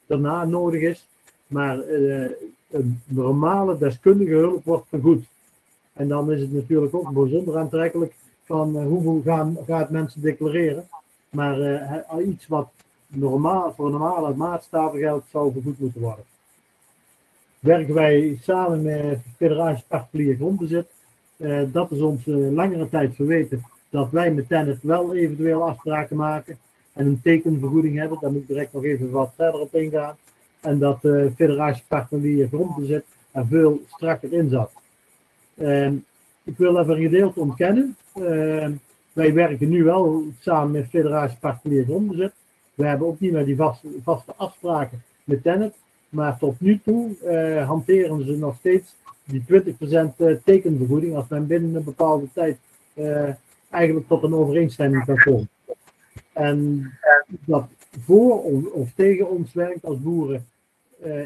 daarna nodig is. Maar een normale deskundige hulp wordt vergoed. En dan is het natuurlijk ook bijzonder aantrekkelijk van hoeveel gaan, gaat mensen declareren. Maar iets wat normaal, voor normale maatstaven geldt, zou vergoed moeten worden werken wij samen met Federatie Particulier Grondbezit. Uh, dat is ons langere tijd verweten dat wij met Tennet wel eventueel afspraken maken en een tekenvergoeding hebben. Daar moet ik direct nog even wat verder op ingaan. En dat de Federatie Particulier Grondbezit er veel strakker in zat. Ehm, ik wil even een gedeelte ontkennen. Ehm, wij werken nu wel samen met Federatie Particulier Grondbezit. We hebben ook niet meer die vaste, afspraken met Tennet. Maar tot nu toe uh, hanteren ze nog steeds die 20% eh, tekenvergoeding als men binnen een bepaalde tijd uh, eigenlijk tot een overeenstemming kan komen. En dat voor of tegen ons werkt als boeren,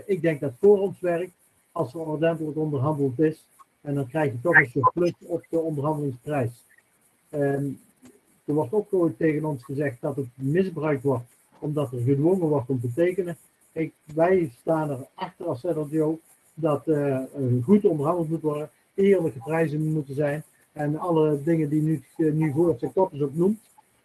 ik denk dat voor ons werkt als er ordentelijk onderhandeld is. En dan krijg je toch een surplus op de onderhandelingsprijs. Er wordt ook ooit tegen ons gezegd dat het misbruikt wordt omdat er gedwongen wordt om te tekenen wij staan er achter als ZLDO dat uh, goed onderhandeld moet worden, eerlijke prijzen moeten zijn en alle dingen die nu, uh, nu voor het sector is opnoemd,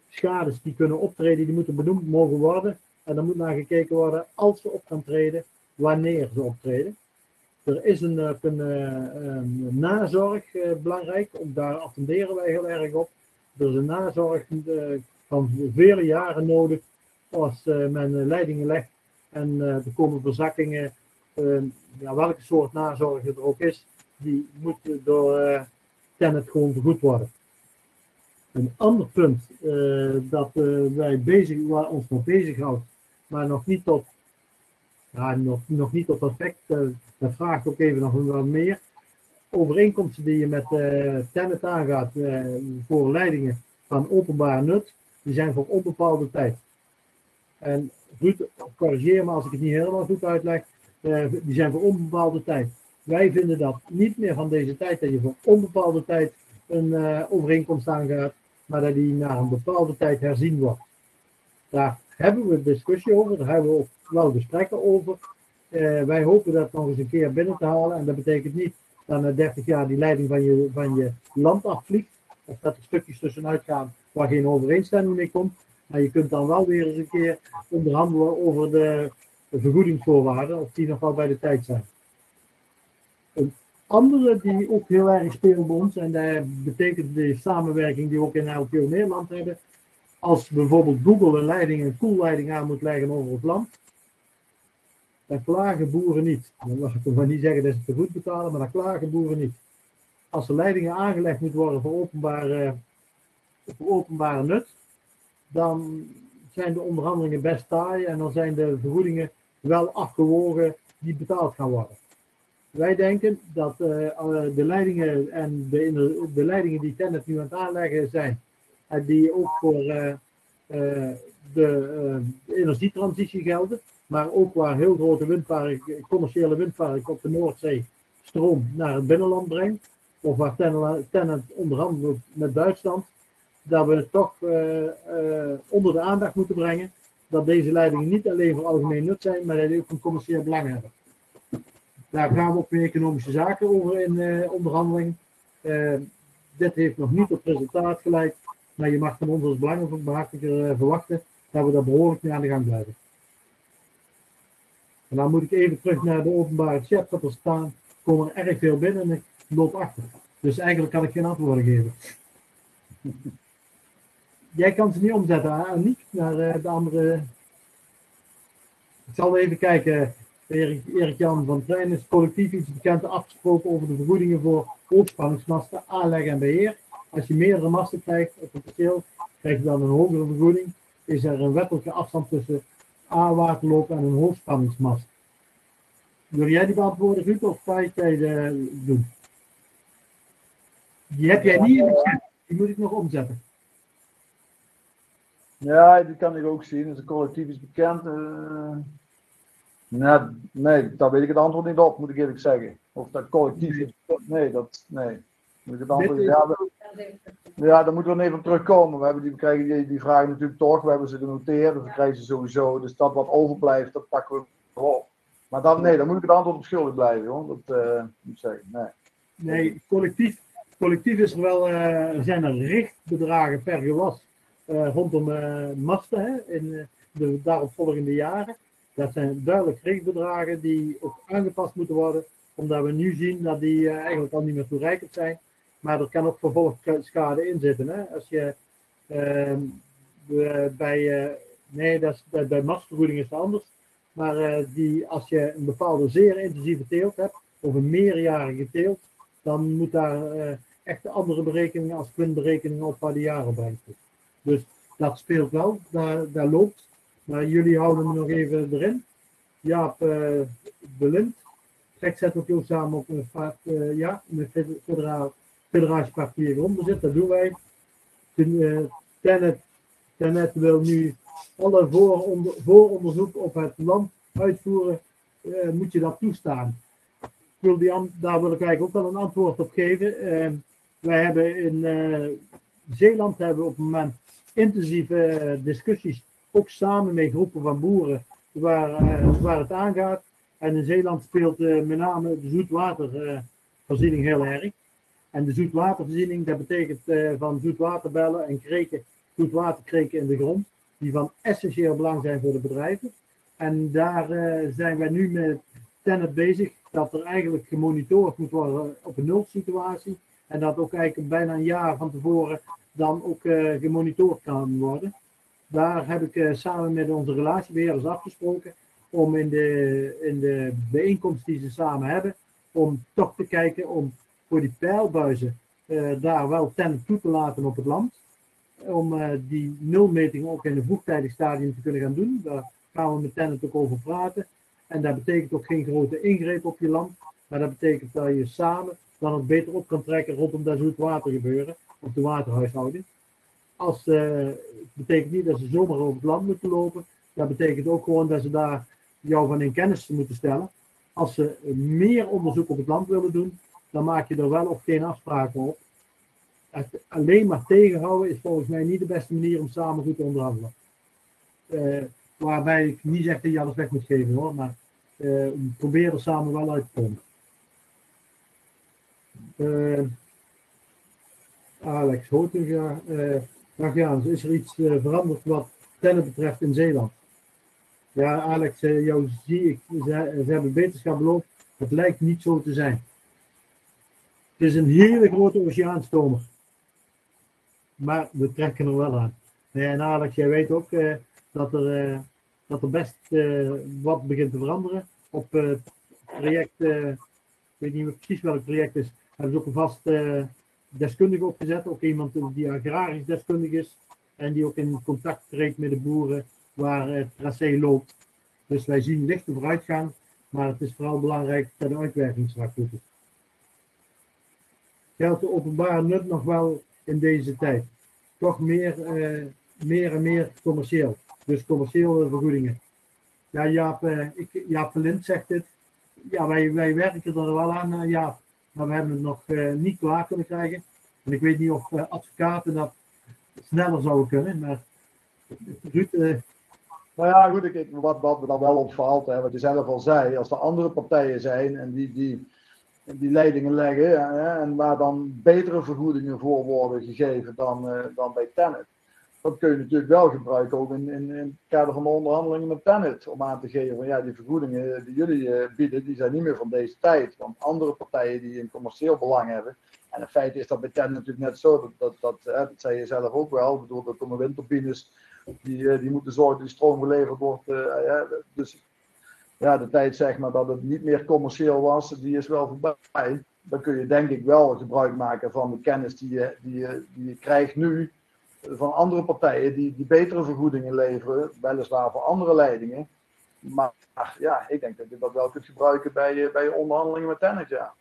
schades die kunnen optreden, die moeten benoemd mogen worden. En dan moet naar gekeken worden als ze op gaan treden, wanneer ze optreden. Er is een, een, een, een nazorg belangrijk, ook daar attenderen wij heel erg op. Er is een nazorg van vele jaren nodig als men leidingen legt en er komen verzakkingen, uh, ja, welke soort nazorg er ook is, die moet door Tennet gewoon vergoed worden. Een ander punt dat wij bezig, waar ons nog bezighoudt, maar nog niet tot, nog, nog niet tot effect, dat vraagt ook even nog wat meer. Overeenkomsten die je met Tennet aangaat voor leidingen van openbaar nut, die zijn voor onbepaalde tijd. En Ruud, corrigeer me als ik het niet helemaal goed uitleg. Uh, die zijn voor onbepaalde tijd. Wij vinden dat niet meer van deze tijd dat je voor onbepaalde tijd een uh, overeenkomst aangaat, maar dat die na een bepaalde tijd herzien wordt. Daar hebben we discussie over, daar hebben we ook wel gesprekken over. Uh, wij hopen dat nog eens een keer binnen te halen en dat betekent niet dat na 30 jaar die leiding van je, van je land afvliegt, of dat er stukjes tussenuit gaan waar geen overeenstemming mee komt. Maar je kunt dan wel weer eens een keer onderhandelen over de, de vergoedingsvoorwaarden, of die nog wel bij de tijd zijn. Een andere die ook heel erg speelt bij ons, en dat betekent de samenwerking die we ook in LPO Nederland hebben, als bijvoorbeeld Google een leiding, een koelleiding aan moet leggen over het land, dan klagen boeren niet. Dan mag ik nog niet zeggen dat ze te goed betalen, maar dan klagen boeren niet. Als de leidingen aangelegd moeten worden voor openbare, voor nut, dan zijn de onderhandelingen best taai en dan zijn de vergoedingen wel afgewogen die betaald gaan worden. Wij denken dat uh, de leidingen en de, de leidingen die Tennet nu aan het aanleggen zijn, en die ook voor uh, uh, de, de energietransitie gelden, maar ook waar heel grote windparken, commerciële windparken op de Noordzee stroom naar het binnenland brengt, of waar Tennet onderhandelt met Duitsland, dat we het toch onder de aandacht moeten brengen dat deze leidingen niet alleen voor algemeen nut zijn, maar dat die ook een commercieel belang hebben. Daar gaan we ook met economische zaken over in onderhandeling. dit heeft nog niet op resultaat geleid, maar je mag van ons als belangenbehartiger verwachten dat we daar behoorlijk mee aan de gang blijven. En dan moet ik even terug naar de openbare chat, dat er staan, komen er erg veel binnen en ik loop achter. Dus eigenlijk kan ik geen antwoorden geven. [LAUGHS] Jij kan ze niet omzetten, Aniek, naar uh, de andere. Ik zal even kijken. Erik-Jan van Trein is collectief iets bekend afgesproken over de vergoedingen voor hoogspanningsmasten, aanleg en beheer. Als je meerdere masten krijgt op een perceel, krijg je dan een hogere vergoeding. Is er een wettelijke afstand tussen A-waterloop en een hoogspanningsmast? Wil jij die beantwoorden, Ruud, of ga ik jij de doen? Die heb jij niet in de chat. Die moet ik nog omzetten. Ja, die kan ik ook zien. Dus het collectief is bekend. Uh, nee, nee, daar weet ik het antwoord niet op, moet ik eerlijk zeggen. Of dat collectief is. Nee, dat. Nee. Moet ik het antwoord, ja, we, ja, daar moeten we even op terugkomen. We, hebben die, we krijgen die, die vragen natuurlijk toch. We hebben ze genoteerd. Dus we krijgen ze sowieso. Dus dat wat overblijft, dat pakken we op. Maar dan, nee, dan moet ik het antwoord op schuldig blijven, hoor. Dat uh, moet ik zeggen. Nee. Nee, collectief, collectief is er wel, uh, zijn er richtbedragen per gewas uh, rondom masten hè, in de daaropvolgende jaren. Dat zijn duidelijk richtbedragen die ook aangepast moeten worden, omdat we nu zien dat die eigenlijk al niet meer toereikend zijn. Maar er kan ook vervolgschade in zitten. Hè. Als je ehm, bij, nee, dat is, bij, bij is het anders. Maar die, als je een bepaalde zeer intensieve teelt hebt, of een meerjarige teelt, dan moet daar echt andere berekeningen als puntberekeningen op waar de jaren brengt. Dus dat speelt wel, daar, daar loopt. Maar jullie houden me nog even erin. Jaap uh, Belint. Trek zet ook samen op een uh, ja, met federaal, federatiepartier onderzit. Dat doen wij. Uh, Tenet, Tenet wil nu alle vooronder, vooronderzoek op het land uitvoeren. Uh, moet je dat toestaan? Wil die, daar wil ik eigenlijk ook wel een antwoord op geven. wij hebben in Zeeland hebben op het moment intensieve eh, discussies, ook samen met groepen van boeren, waar, waar het aangaat. En in Zeeland speelt met name de zoetwatervoorziening heel erg. En de zoetwatervoorziening, dat betekent van zoetwaterbellen en kreken, zoetwaterkreken in de grond, die van essentieel belang zijn voor de bedrijven. En daar zijn wij nu met Tennet bezig, dat er eigenlijk gemonitord moet worden op een nulsituatie. En dat ook eigenlijk bijna een jaar van tevoren dan ook uh, gemonitord kan worden. Daar heb ik samen met onze relatiebeheerders afgesproken om in de, in de bijeenkomst die ze samen hebben, om toch te kijken om die pijlbuizen uh, daar wel ten toe te laten op het land. Om die nulmeting ook in een vroegtijdig stadium te kunnen gaan doen. Daar gaan we met Tennet ook over praten. En dat betekent ook geen grote ingreep op je land. Maar dat betekent dat je samen dan ook beter op kan trekken rondom dat zoetwater gebeuren op de waterhuishouding. Als, uh, betekent niet dat ze zomaar over het land moeten lopen. Dat betekent ook gewoon dat ze daar jou van in kennis moeten stellen. Als ze meer onderzoek op het land willen doen, dan maak je er wel of geen afspraken op. Alleen maar tegenhouden is volgens mij niet de beste manier om samen goed te onderhandelen. Uh, waarbij ik niet zeg dat je alles weg moet geven hoor, maar uh, probeer er samen wel uit te komen. Alex Hotinga. Uh, Jans, is er iets veranderd wat tellen betreft in Zeeland? Ja, Alex, jou zie ik, ze, ze hebben beterschap beloofd. Het lijkt niet zo te zijn. Het is een hele grote oceaanstomer. Maar we trekken er wel aan. En Alex, jij weet ook uh, dat, er, uh, dat er best uh, wat begint te veranderen. Op het project, ik weet niet precies welk project is, hebben ze ook een vast deskundige opgezet. Ook iemand die agrarisch deskundig is. En die ook in contact treedt met de boeren waar het tracé loopt. Dus wij zien lichte vooruitgang. Maar het is vooral belangrijk dat de uitwerking straks. Geldt de openbare nut nog wel in deze tijd? Toch meer, uh, meer en meer commercieel. Dus commerciële vergoedingen. Ja, Jaap, uh, ik, Jaap Verlind zegt dit. Ja, wij, wij werken er wel aan, uh, Jaap. Maar we hebben het nog niet klaar kunnen krijgen. En ik weet niet of advocaten dat sneller zouden kunnen. Maar Ruud, nou ja, goed, ik, wat, wat me dan wel opvalt, hè, wat je zelf al zei, als er andere partijen zijn en die, die, die leidingen leggen hè, en waar dan betere vergoedingen voor worden gegeven dan, uh, dan bij Tenet. Dat kun je natuurlijk wel gebruiken, ook in, in, het kader van de onderhandelingen met Tenet. Om aan te geven van ja, die vergoedingen die jullie uh, bieden, die zijn niet meer van deze tijd. Want andere partijen die een commercieel belang hebben. En in feite is dat bij Tenet natuurlijk net zo. Dat, dat, dat, dat zei je zelf ook wel. Ik bedoel, er komen windturbines die, eh, die moeten zorgen dat die stroom geleverd wordt. Eh, dus ja, de tijd zeg maar dat het niet meer commercieel was, die is wel voorbij. Dan kun je denk ik wel gebruik maken van de kennis die je, die je, die je krijgt nu van andere partijen die, die betere vergoedingen leveren, weliswaar voor andere leidingen. Maar ja, ik denk dat je dat wel kunt gebruiken bij je, bij je onderhandelingen met Tennet, ja.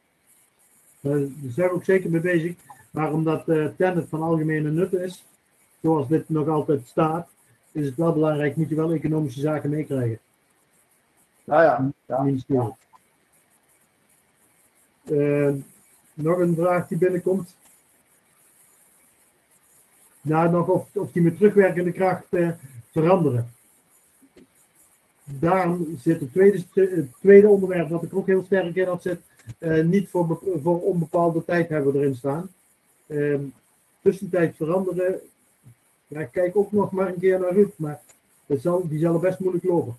Daar zijn we ook zeker mee bezig. Maar omdat uh, Tennet van algemene nut is, zoals dit nog altijd staat, is het wel belangrijk, moet je wel economische zaken meekrijgen. Nou ja, ja. Uh, nog een vraag die binnenkomt. Nou, nog of, of die met terugwerkende kracht uh, veranderen. Daarom zit het tweede, het tweede onderwerp, wat ik ook heel sterk in had zit, niet voor, voor onbepaalde tijd hebben we erin staan. Uh, tussentijd veranderen ja, kijk ook nog maar een keer naar Ruud, maar dat zal, die zal best moeilijk lopen.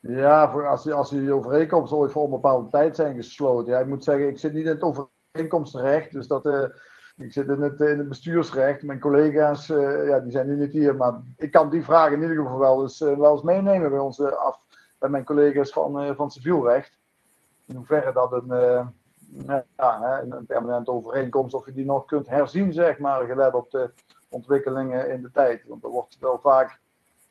Ja, voor als, als die overeenkomst ooit voor een bepaalde tijd zijn gesloten. Ja, ik moet zeggen, ik zit niet in het overeenkomstrecht, dus dat, uh, ik zit in het, in het bestuursrecht. Mijn collega's, uh, ja, die zijn nu niet hier, maar ik kan die vragen in ieder geval wel eens, uh, wel meenemen bij, onze af, bij mijn collega's van, van civielrecht. In hoeverre dat een ja, een permanente overeenkomst, of je die nog kunt herzien, zeg maar, gelet op de ontwikkelingen in de tijd. Want er wordt wel vaak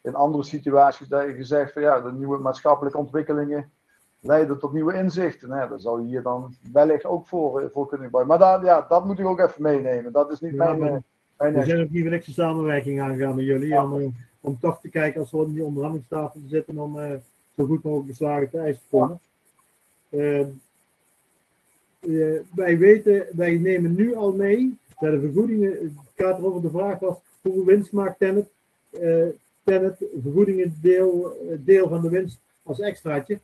in andere situaties gezegd van ja, de nieuwe maatschappelijke ontwikkelingen leiden tot nieuwe inzichten. Nou, daar zou je hier dan wellicht ook voor, eh, voor kunnen gebruiken. Maar daar, ja, dat moet ik ook even meenemen. Dat is niet ja, mijn. mijn we zijn ook niet de samenwerking aangegaan met jullie. Om, eh, om toch te kijken als we in die onderhandelingstafel zitten om uh, zo goed mogelijk beslagen te eisen te komen. Uh, uh, wij weten, wij nemen nu al mee dat de vergoedingen, het gaat erover de vraag was, hoeveel winst maakt Tennet? Tennet, vergoedingen deel, deel van de winst als extraatje.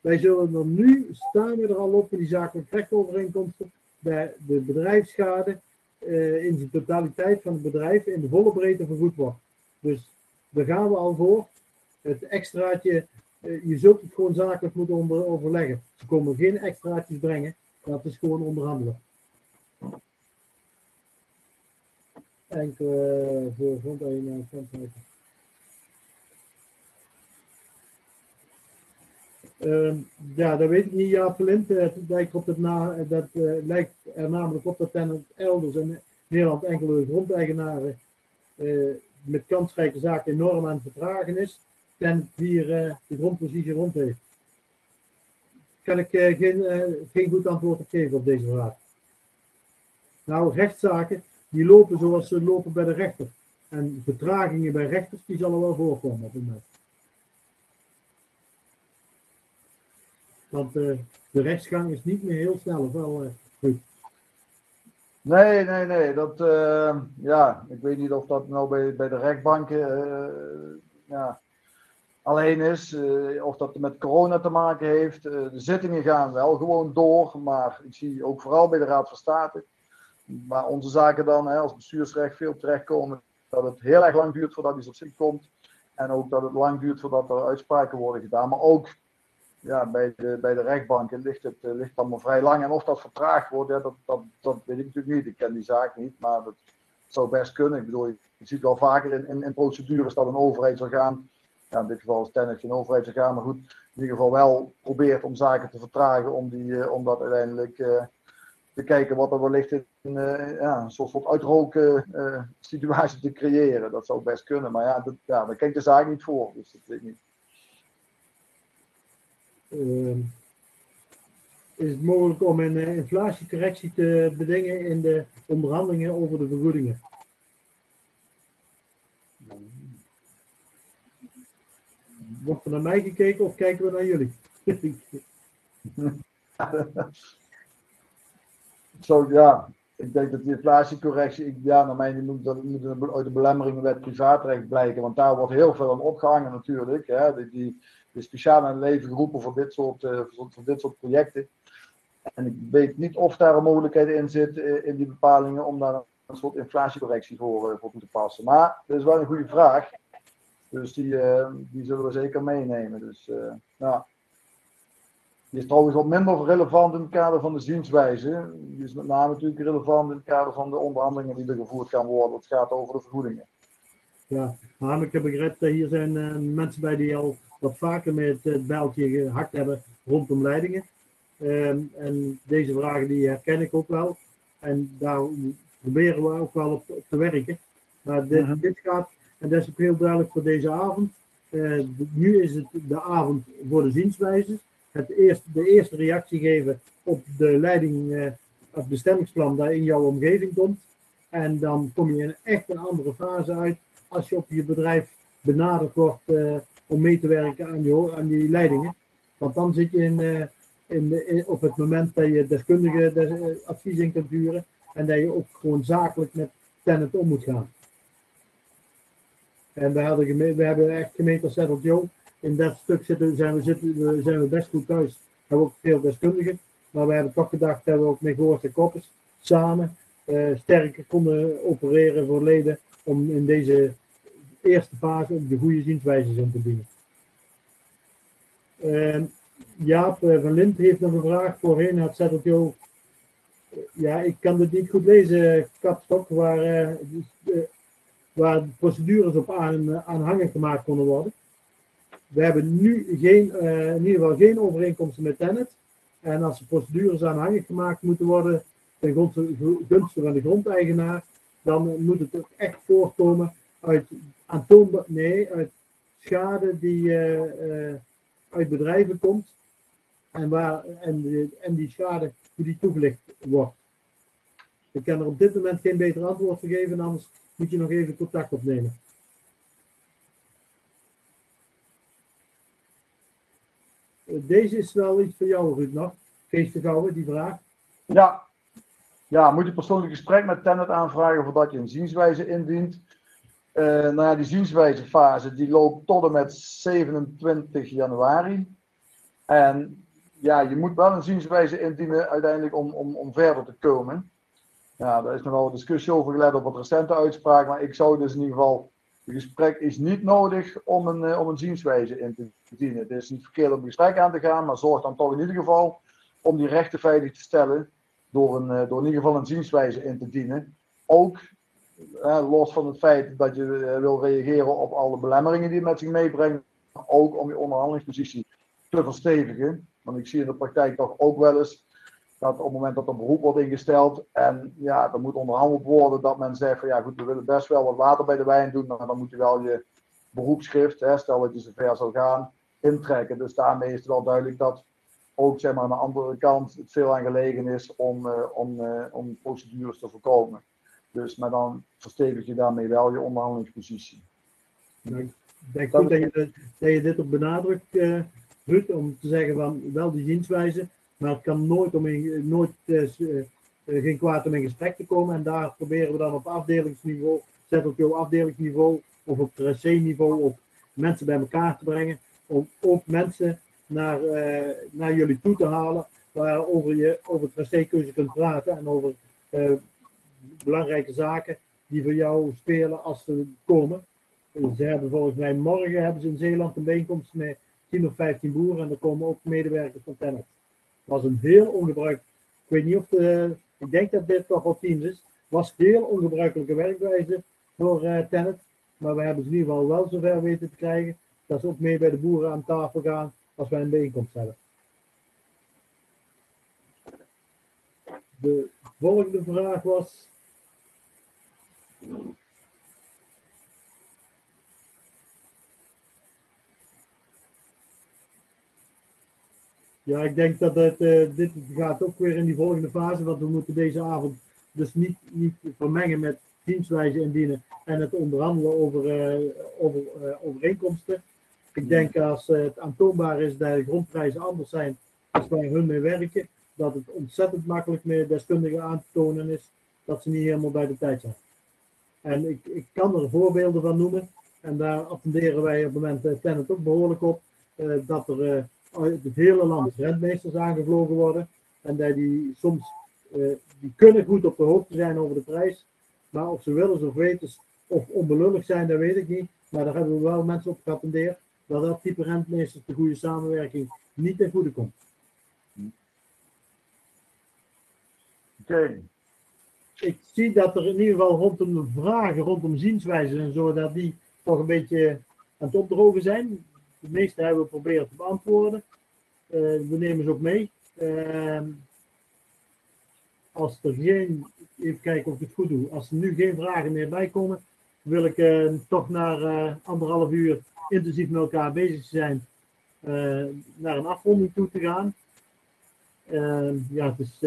Wij zullen er nu, staan we er al op in die zakelijke rechtovereenkomsten, bij de bedrijfsschade uh, in zijn totaliteit van het bedrijf in de volle breedte vergoed wordt. Dus daar gaan we al voor. Het extraatje, uh, je zult het gewoon zakelijk moeten onder, overleggen. Ze komen geen extraatjes brengen. Dat is gewoon onderhandelen. Enkele uh, voor grondeigenaar. Uh, ja, dat weet ik niet. Ja, op het dat, uh, lijkt er namelijk op dat ten elders in Nederland enkele grondeigenaren uh, met kansrijke zaken enorm aan het vertragen is. Ten hier de grondpositie rond heeft kan ik geen, geen goed antwoord op geven op deze vraag. Nou, rechtszaken, die lopen zoals ze lopen bij de rechter. En vertragingen bij rechters, die zullen wel voorkomen op het moment. Want uh, de rechtsgang is niet meer heel snel, of wel goed? Nee, nee, nee. Dat, ja, ik weet niet of dat nou bij, bij de rechtbanken, ja, alleen is. Of dat met corona te maken heeft. De zittingen gaan wel gewoon door. Maar ik zie ook vooral bij de Raad van State waar onze zaken dan hè, als bestuursrecht veel terechtkomen, dat het heel erg lang duurt voordat iets op zich komt. En ook dat het lang duurt voordat er uitspraken worden gedaan. Maar ook ja, bij, de, bij de rechtbanken ligt het uh, ligt allemaal vrij lang. En of dat vertraagd wordt, ja, dat, dat, dat weet ik natuurlijk niet. Ik ken die zaak niet, maar dat zou best kunnen. Ik bedoel, je ziet wel vaker in, in, procedures dat een overheidsorgaan, ja, in dit geval is Tennis geen overheidsorgaan, maar goed, in ieder geval wel probeert om zaken te vertragen, om, die, uh, om dat uiteindelijk uh, te kijken wat er wellicht in ja, een soort uitroken situatie te creëren. Dat zou best kunnen, maar ja, dat, ja, daar kijk de zaak niet voor, dus dat weet ik niet. Uh, is het mogelijk om een uh, inflatiecorrectie te bedingen in de onderhandelingen over de vergoedingen? Wordt er naar mij gekeken of kijken we naar jullie? [LAUGHS] Zo ja, ik denk dat die inflatiecorrectie, ja, naar mij moet dat moet uit de belemmeringenwet privaatrecht blijken, want daar wordt heel veel aan opgehangen natuurlijk. Hè, die, die, speciaal aan het leven geroepen voor dit soort, uh, voor, dit soort projecten. En ik weet niet of daar een mogelijkheid in zit uh, in die bepalingen om daar een soort inflatiecorrectie voor, uh, voor toe te passen. Maar dat is wel een goede vraag. Dus die, die zullen we zeker meenemen. Dus, nou. Die is trouwens wat minder relevant in het kader van de zienswijze. Die is met name natuurlijk relevant in het kader van de onderhandelingen die er gevoerd gaan worden. Het gaat over de vergoedingen. Ja, maar ik heb begrepen dat hier zijn uh, mensen bij die al wat vaker met het bijltje gehakt hebben rondom leidingen. Um, en deze vragen die herken ik ook wel. En daar proberen we ook wel op, op te werken. Maar dit, uh -huh. dit, gaat, en dat is ook heel duidelijk voor deze avond. Uh, nu is het de avond voor de zienswijzes. Het eerste, de eerste reactie geven op de leiding, uh, het bestemmingsplan dat in jouw omgeving komt. En dan kom je in echt een andere fase uit als je op je bedrijf benaderd wordt uh, om mee te werken aan die, aan die leidingen. Want dan zit je in, uh, in, op het moment dat je deskundige des, in kunt huren en dat je ook gewoon zakelijk met tenant om moet gaan. En we, hadden we hebben echt gemeente als Settle Joe. In dat stuk zitten, zijn, we, zitten, zijn best goed thuis. We hebben ook veel deskundigen. Maar we hebben toch gedacht dat we ook met Goort en Koppers samen sterker konden opereren voor leden om in deze eerste fase de goede zienswijzes in te dienen. Uh, Jaap uh, van Lint heeft nog een vraag voorheen had ZLTO. Ja, ik kan het niet goed lezen, kapstok, waar, uh, waar procedures op aan, aanhangig gemaakt konden worden. We hebben nu geen, in ieder geval geen overeenkomsten met Tennet. En als de procedures aanhangig gemaakt moeten worden ten gunste van de grondeigenaar, dan moet het ook echt voorkomen uit aantoonbaar, nee, uit schade die uh, uh, uit bedrijven komt en, waar, en, en die schade hoe die toegelicht wordt. Ik kan er op dit moment geen beter antwoord op geven, anders moet je nog even contact opnemen. Deze is wel iets voor jou, Ruud, nog. Geest te gauwen, die vraag. Ja. Ja, moet je persoonlijk gesprek met Tennet aanvragen voordat je een zienswijze indient. Uh, nou ja, die zienswijzefase die loopt tot en met 27 januari. En ja, je moet wel een zienswijze indienen uiteindelijk om, om, om verder te komen. Ja, daar is nog wel een discussie over gelet op wat recente uitspraak, maar ik zou dus in ieder geval, het gesprek is niet nodig om een, uh, om een zienswijze in te dienen. Het is niet verkeerd om een gesprek aan te gaan, maar zorg dan toch in ieder geval om die rechten veilig te stellen door, een, uh, door in ieder geval een zienswijze in te dienen. Ook uh, los van het feit dat je wil reageren op alle belemmeringen die het met zich meebrengt, ook om je onderhandelingspositie te verstevigen. Want ik zie in de praktijk toch ook wel eens dat op het moment dat er beroep wordt ingesteld en ja, er moet onderhandeld worden, dat men zegt van ja goed, we willen best wel wat water bij de wijn doen, maar dan moet je wel je beroepsschrift, hè, stel dat je zover zal gaan, intrekken. Dus daarmee is het wel duidelijk dat ook zeg maar, aan de andere kant het veel aan gelegen is om, uh, om, uh, om procedures te voorkomen. Dus, maar dan verstevig je daarmee wel je onderhandelingspositie. Ik denk goed dat je, dat je dit op benadrukt, uh, Ruud, om te zeggen van wel die zienswijze, maar het kan nooit, om in, nooit geen kwaad om in gesprek te komen. En daar proberen we dan op afdelingsniveau, zet op jouw afdelingsniveau of op tracé-niveau, op mensen bij elkaar te brengen. Om ook mensen naar, uh, naar jullie toe te halen, waarover je over tracé-keuze kunt praten en over uh, belangrijke zaken die voor jou spelen als ze komen. Ze hebben volgens mij morgen hebben ze in Zeeland een bijeenkomst met 10 of 15 boeren en er komen ook medewerkers van Tennet. Was een heel ongebruikelijk. Ik weet niet of de, ik denk dat dit toch wel teams is. Was heel ongebruikelijke werkwijze voor uh, Tennet. Maar we hebben ze in ieder geval wel zover weten te krijgen dat ze ook mee bij de boeren aan tafel gaan als wij een bijeenkomst hebben. De volgende vraag was. Ja, ik denk dat het, uh, dit gaat ook weer in die volgende fase, want we moeten deze avond dus niet, niet vermengen met dienstwijze indienen en het onderhandelen over, uh, over uh, overeenkomsten. Ik denk als het aantoonbaar is dat de grondprijzen anders zijn als wij hun mee werken, dat het ontzettend makkelijk met deskundigen aan te tonen is dat ze niet helemaal bij de tijd zijn. En ik, ik kan er voorbeelden van noemen. En daar attenderen wij op het moment uh, Tennet ook behoorlijk op. Uh, dat er uit het hele land rentmeesters aangevlogen worden. En dat die soms, die kunnen goed op de hoogte zijn over de prijs. Maar of ze willen of weten of onbelullig zijn, dat weet ik niet. Maar daar hebben we wel mensen op geattendeerd. Dat dat type rentmeesters de goede samenwerking niet ten goede komt. Okay. Ik zie dat er in ieder geval rondom de vragen, rondom zienswijzen en zo, dat die toch een beetje aan het opdrogen zijn. De meeste hebben we proberen te beantwoorden. Uh, we nemen ze ook mee. Uh, als er geen, even kijken of ik het goed doe, als er nu geen vragen meer bij komen, wil ik uh, toch naar anderhalf uur intensief met elkaar bezig zijn naar een afronding toe te gaan. ja, het is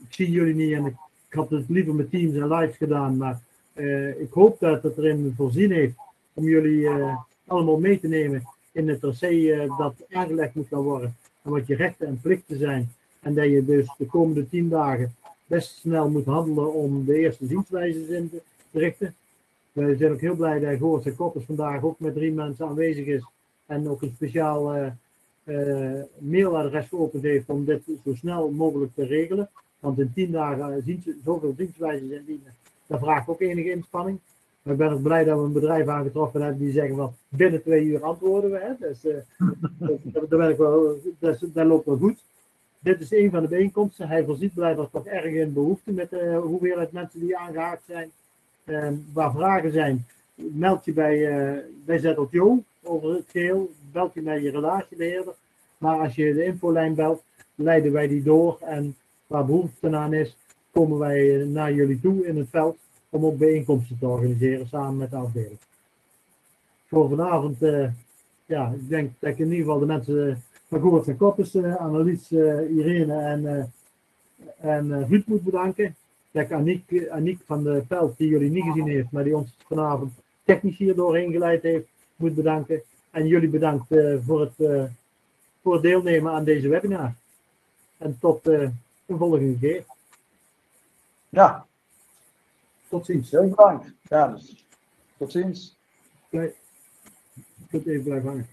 ik zie jullie niet en ik, had het liever met Teams en live gedaan, maar uh, ik hoop dat het erin voorzien heeft om jullie uh, allemaal mee te nemen in het tracé uh, dat aangelegd moet gaan worden en wat je rechten en plichten zijn. En dat je dus de komende tien dagen best snel moet handelen om de eerste zienswijzes in te richten. We zijn ook heel blij dat Goors en Koppers vandaag ook met drie mensen aanwezig is en ook een speciaal mailadres geopend heeft om dit zo snel mogelijk te regelen. Want in tien dagen zien ze zoveel dienstwijzes indienen. Dat vraagt ook enige inspanning. Maar ik ben ook blij dat we een bedrijf aangetroffen hebben die zeggen van binnen twee uur antwoorden we. Hè. Dus uh, [LAUGHS] dat, dat, wel, dat, dat, loopt wel goed. Dit is een van de bijeenkomsten. Hij voorziet blijkbaar toch erg in behoefte met de hoeveelheid mensen die aangehaakt zijn. Uh, waar vragen zijn, meld je bij, uh, bij ZLTO over het geheel. Belt je naar je relatiebeheerder. Maar als je de infolijn belt, leiden wij die door en waar behoefte aan is, komen wij naar jullie toe in het veld om ook bijeenkomsten te organiseren samen met de afdeling. Voor vanavond, uh, ja, ik denk dat ik in ieder geval de mensen van Goort en Koppers, uh, Annelies, Irene en, en Ruud moet bedanken. Ik Aniek, Aniek van de Veld, die jullie niet gezien heeft, maar die ons vanavond technisch hier doorheen geleid heeft, moet bedanken. En jullie bedankt voor, het, voor het deelnemen aan deze webinar. En tot een volgende keer. Ja. Tot ziens. Heel bedankt. Ja, dus tot ziens. Ik even blijven hangen.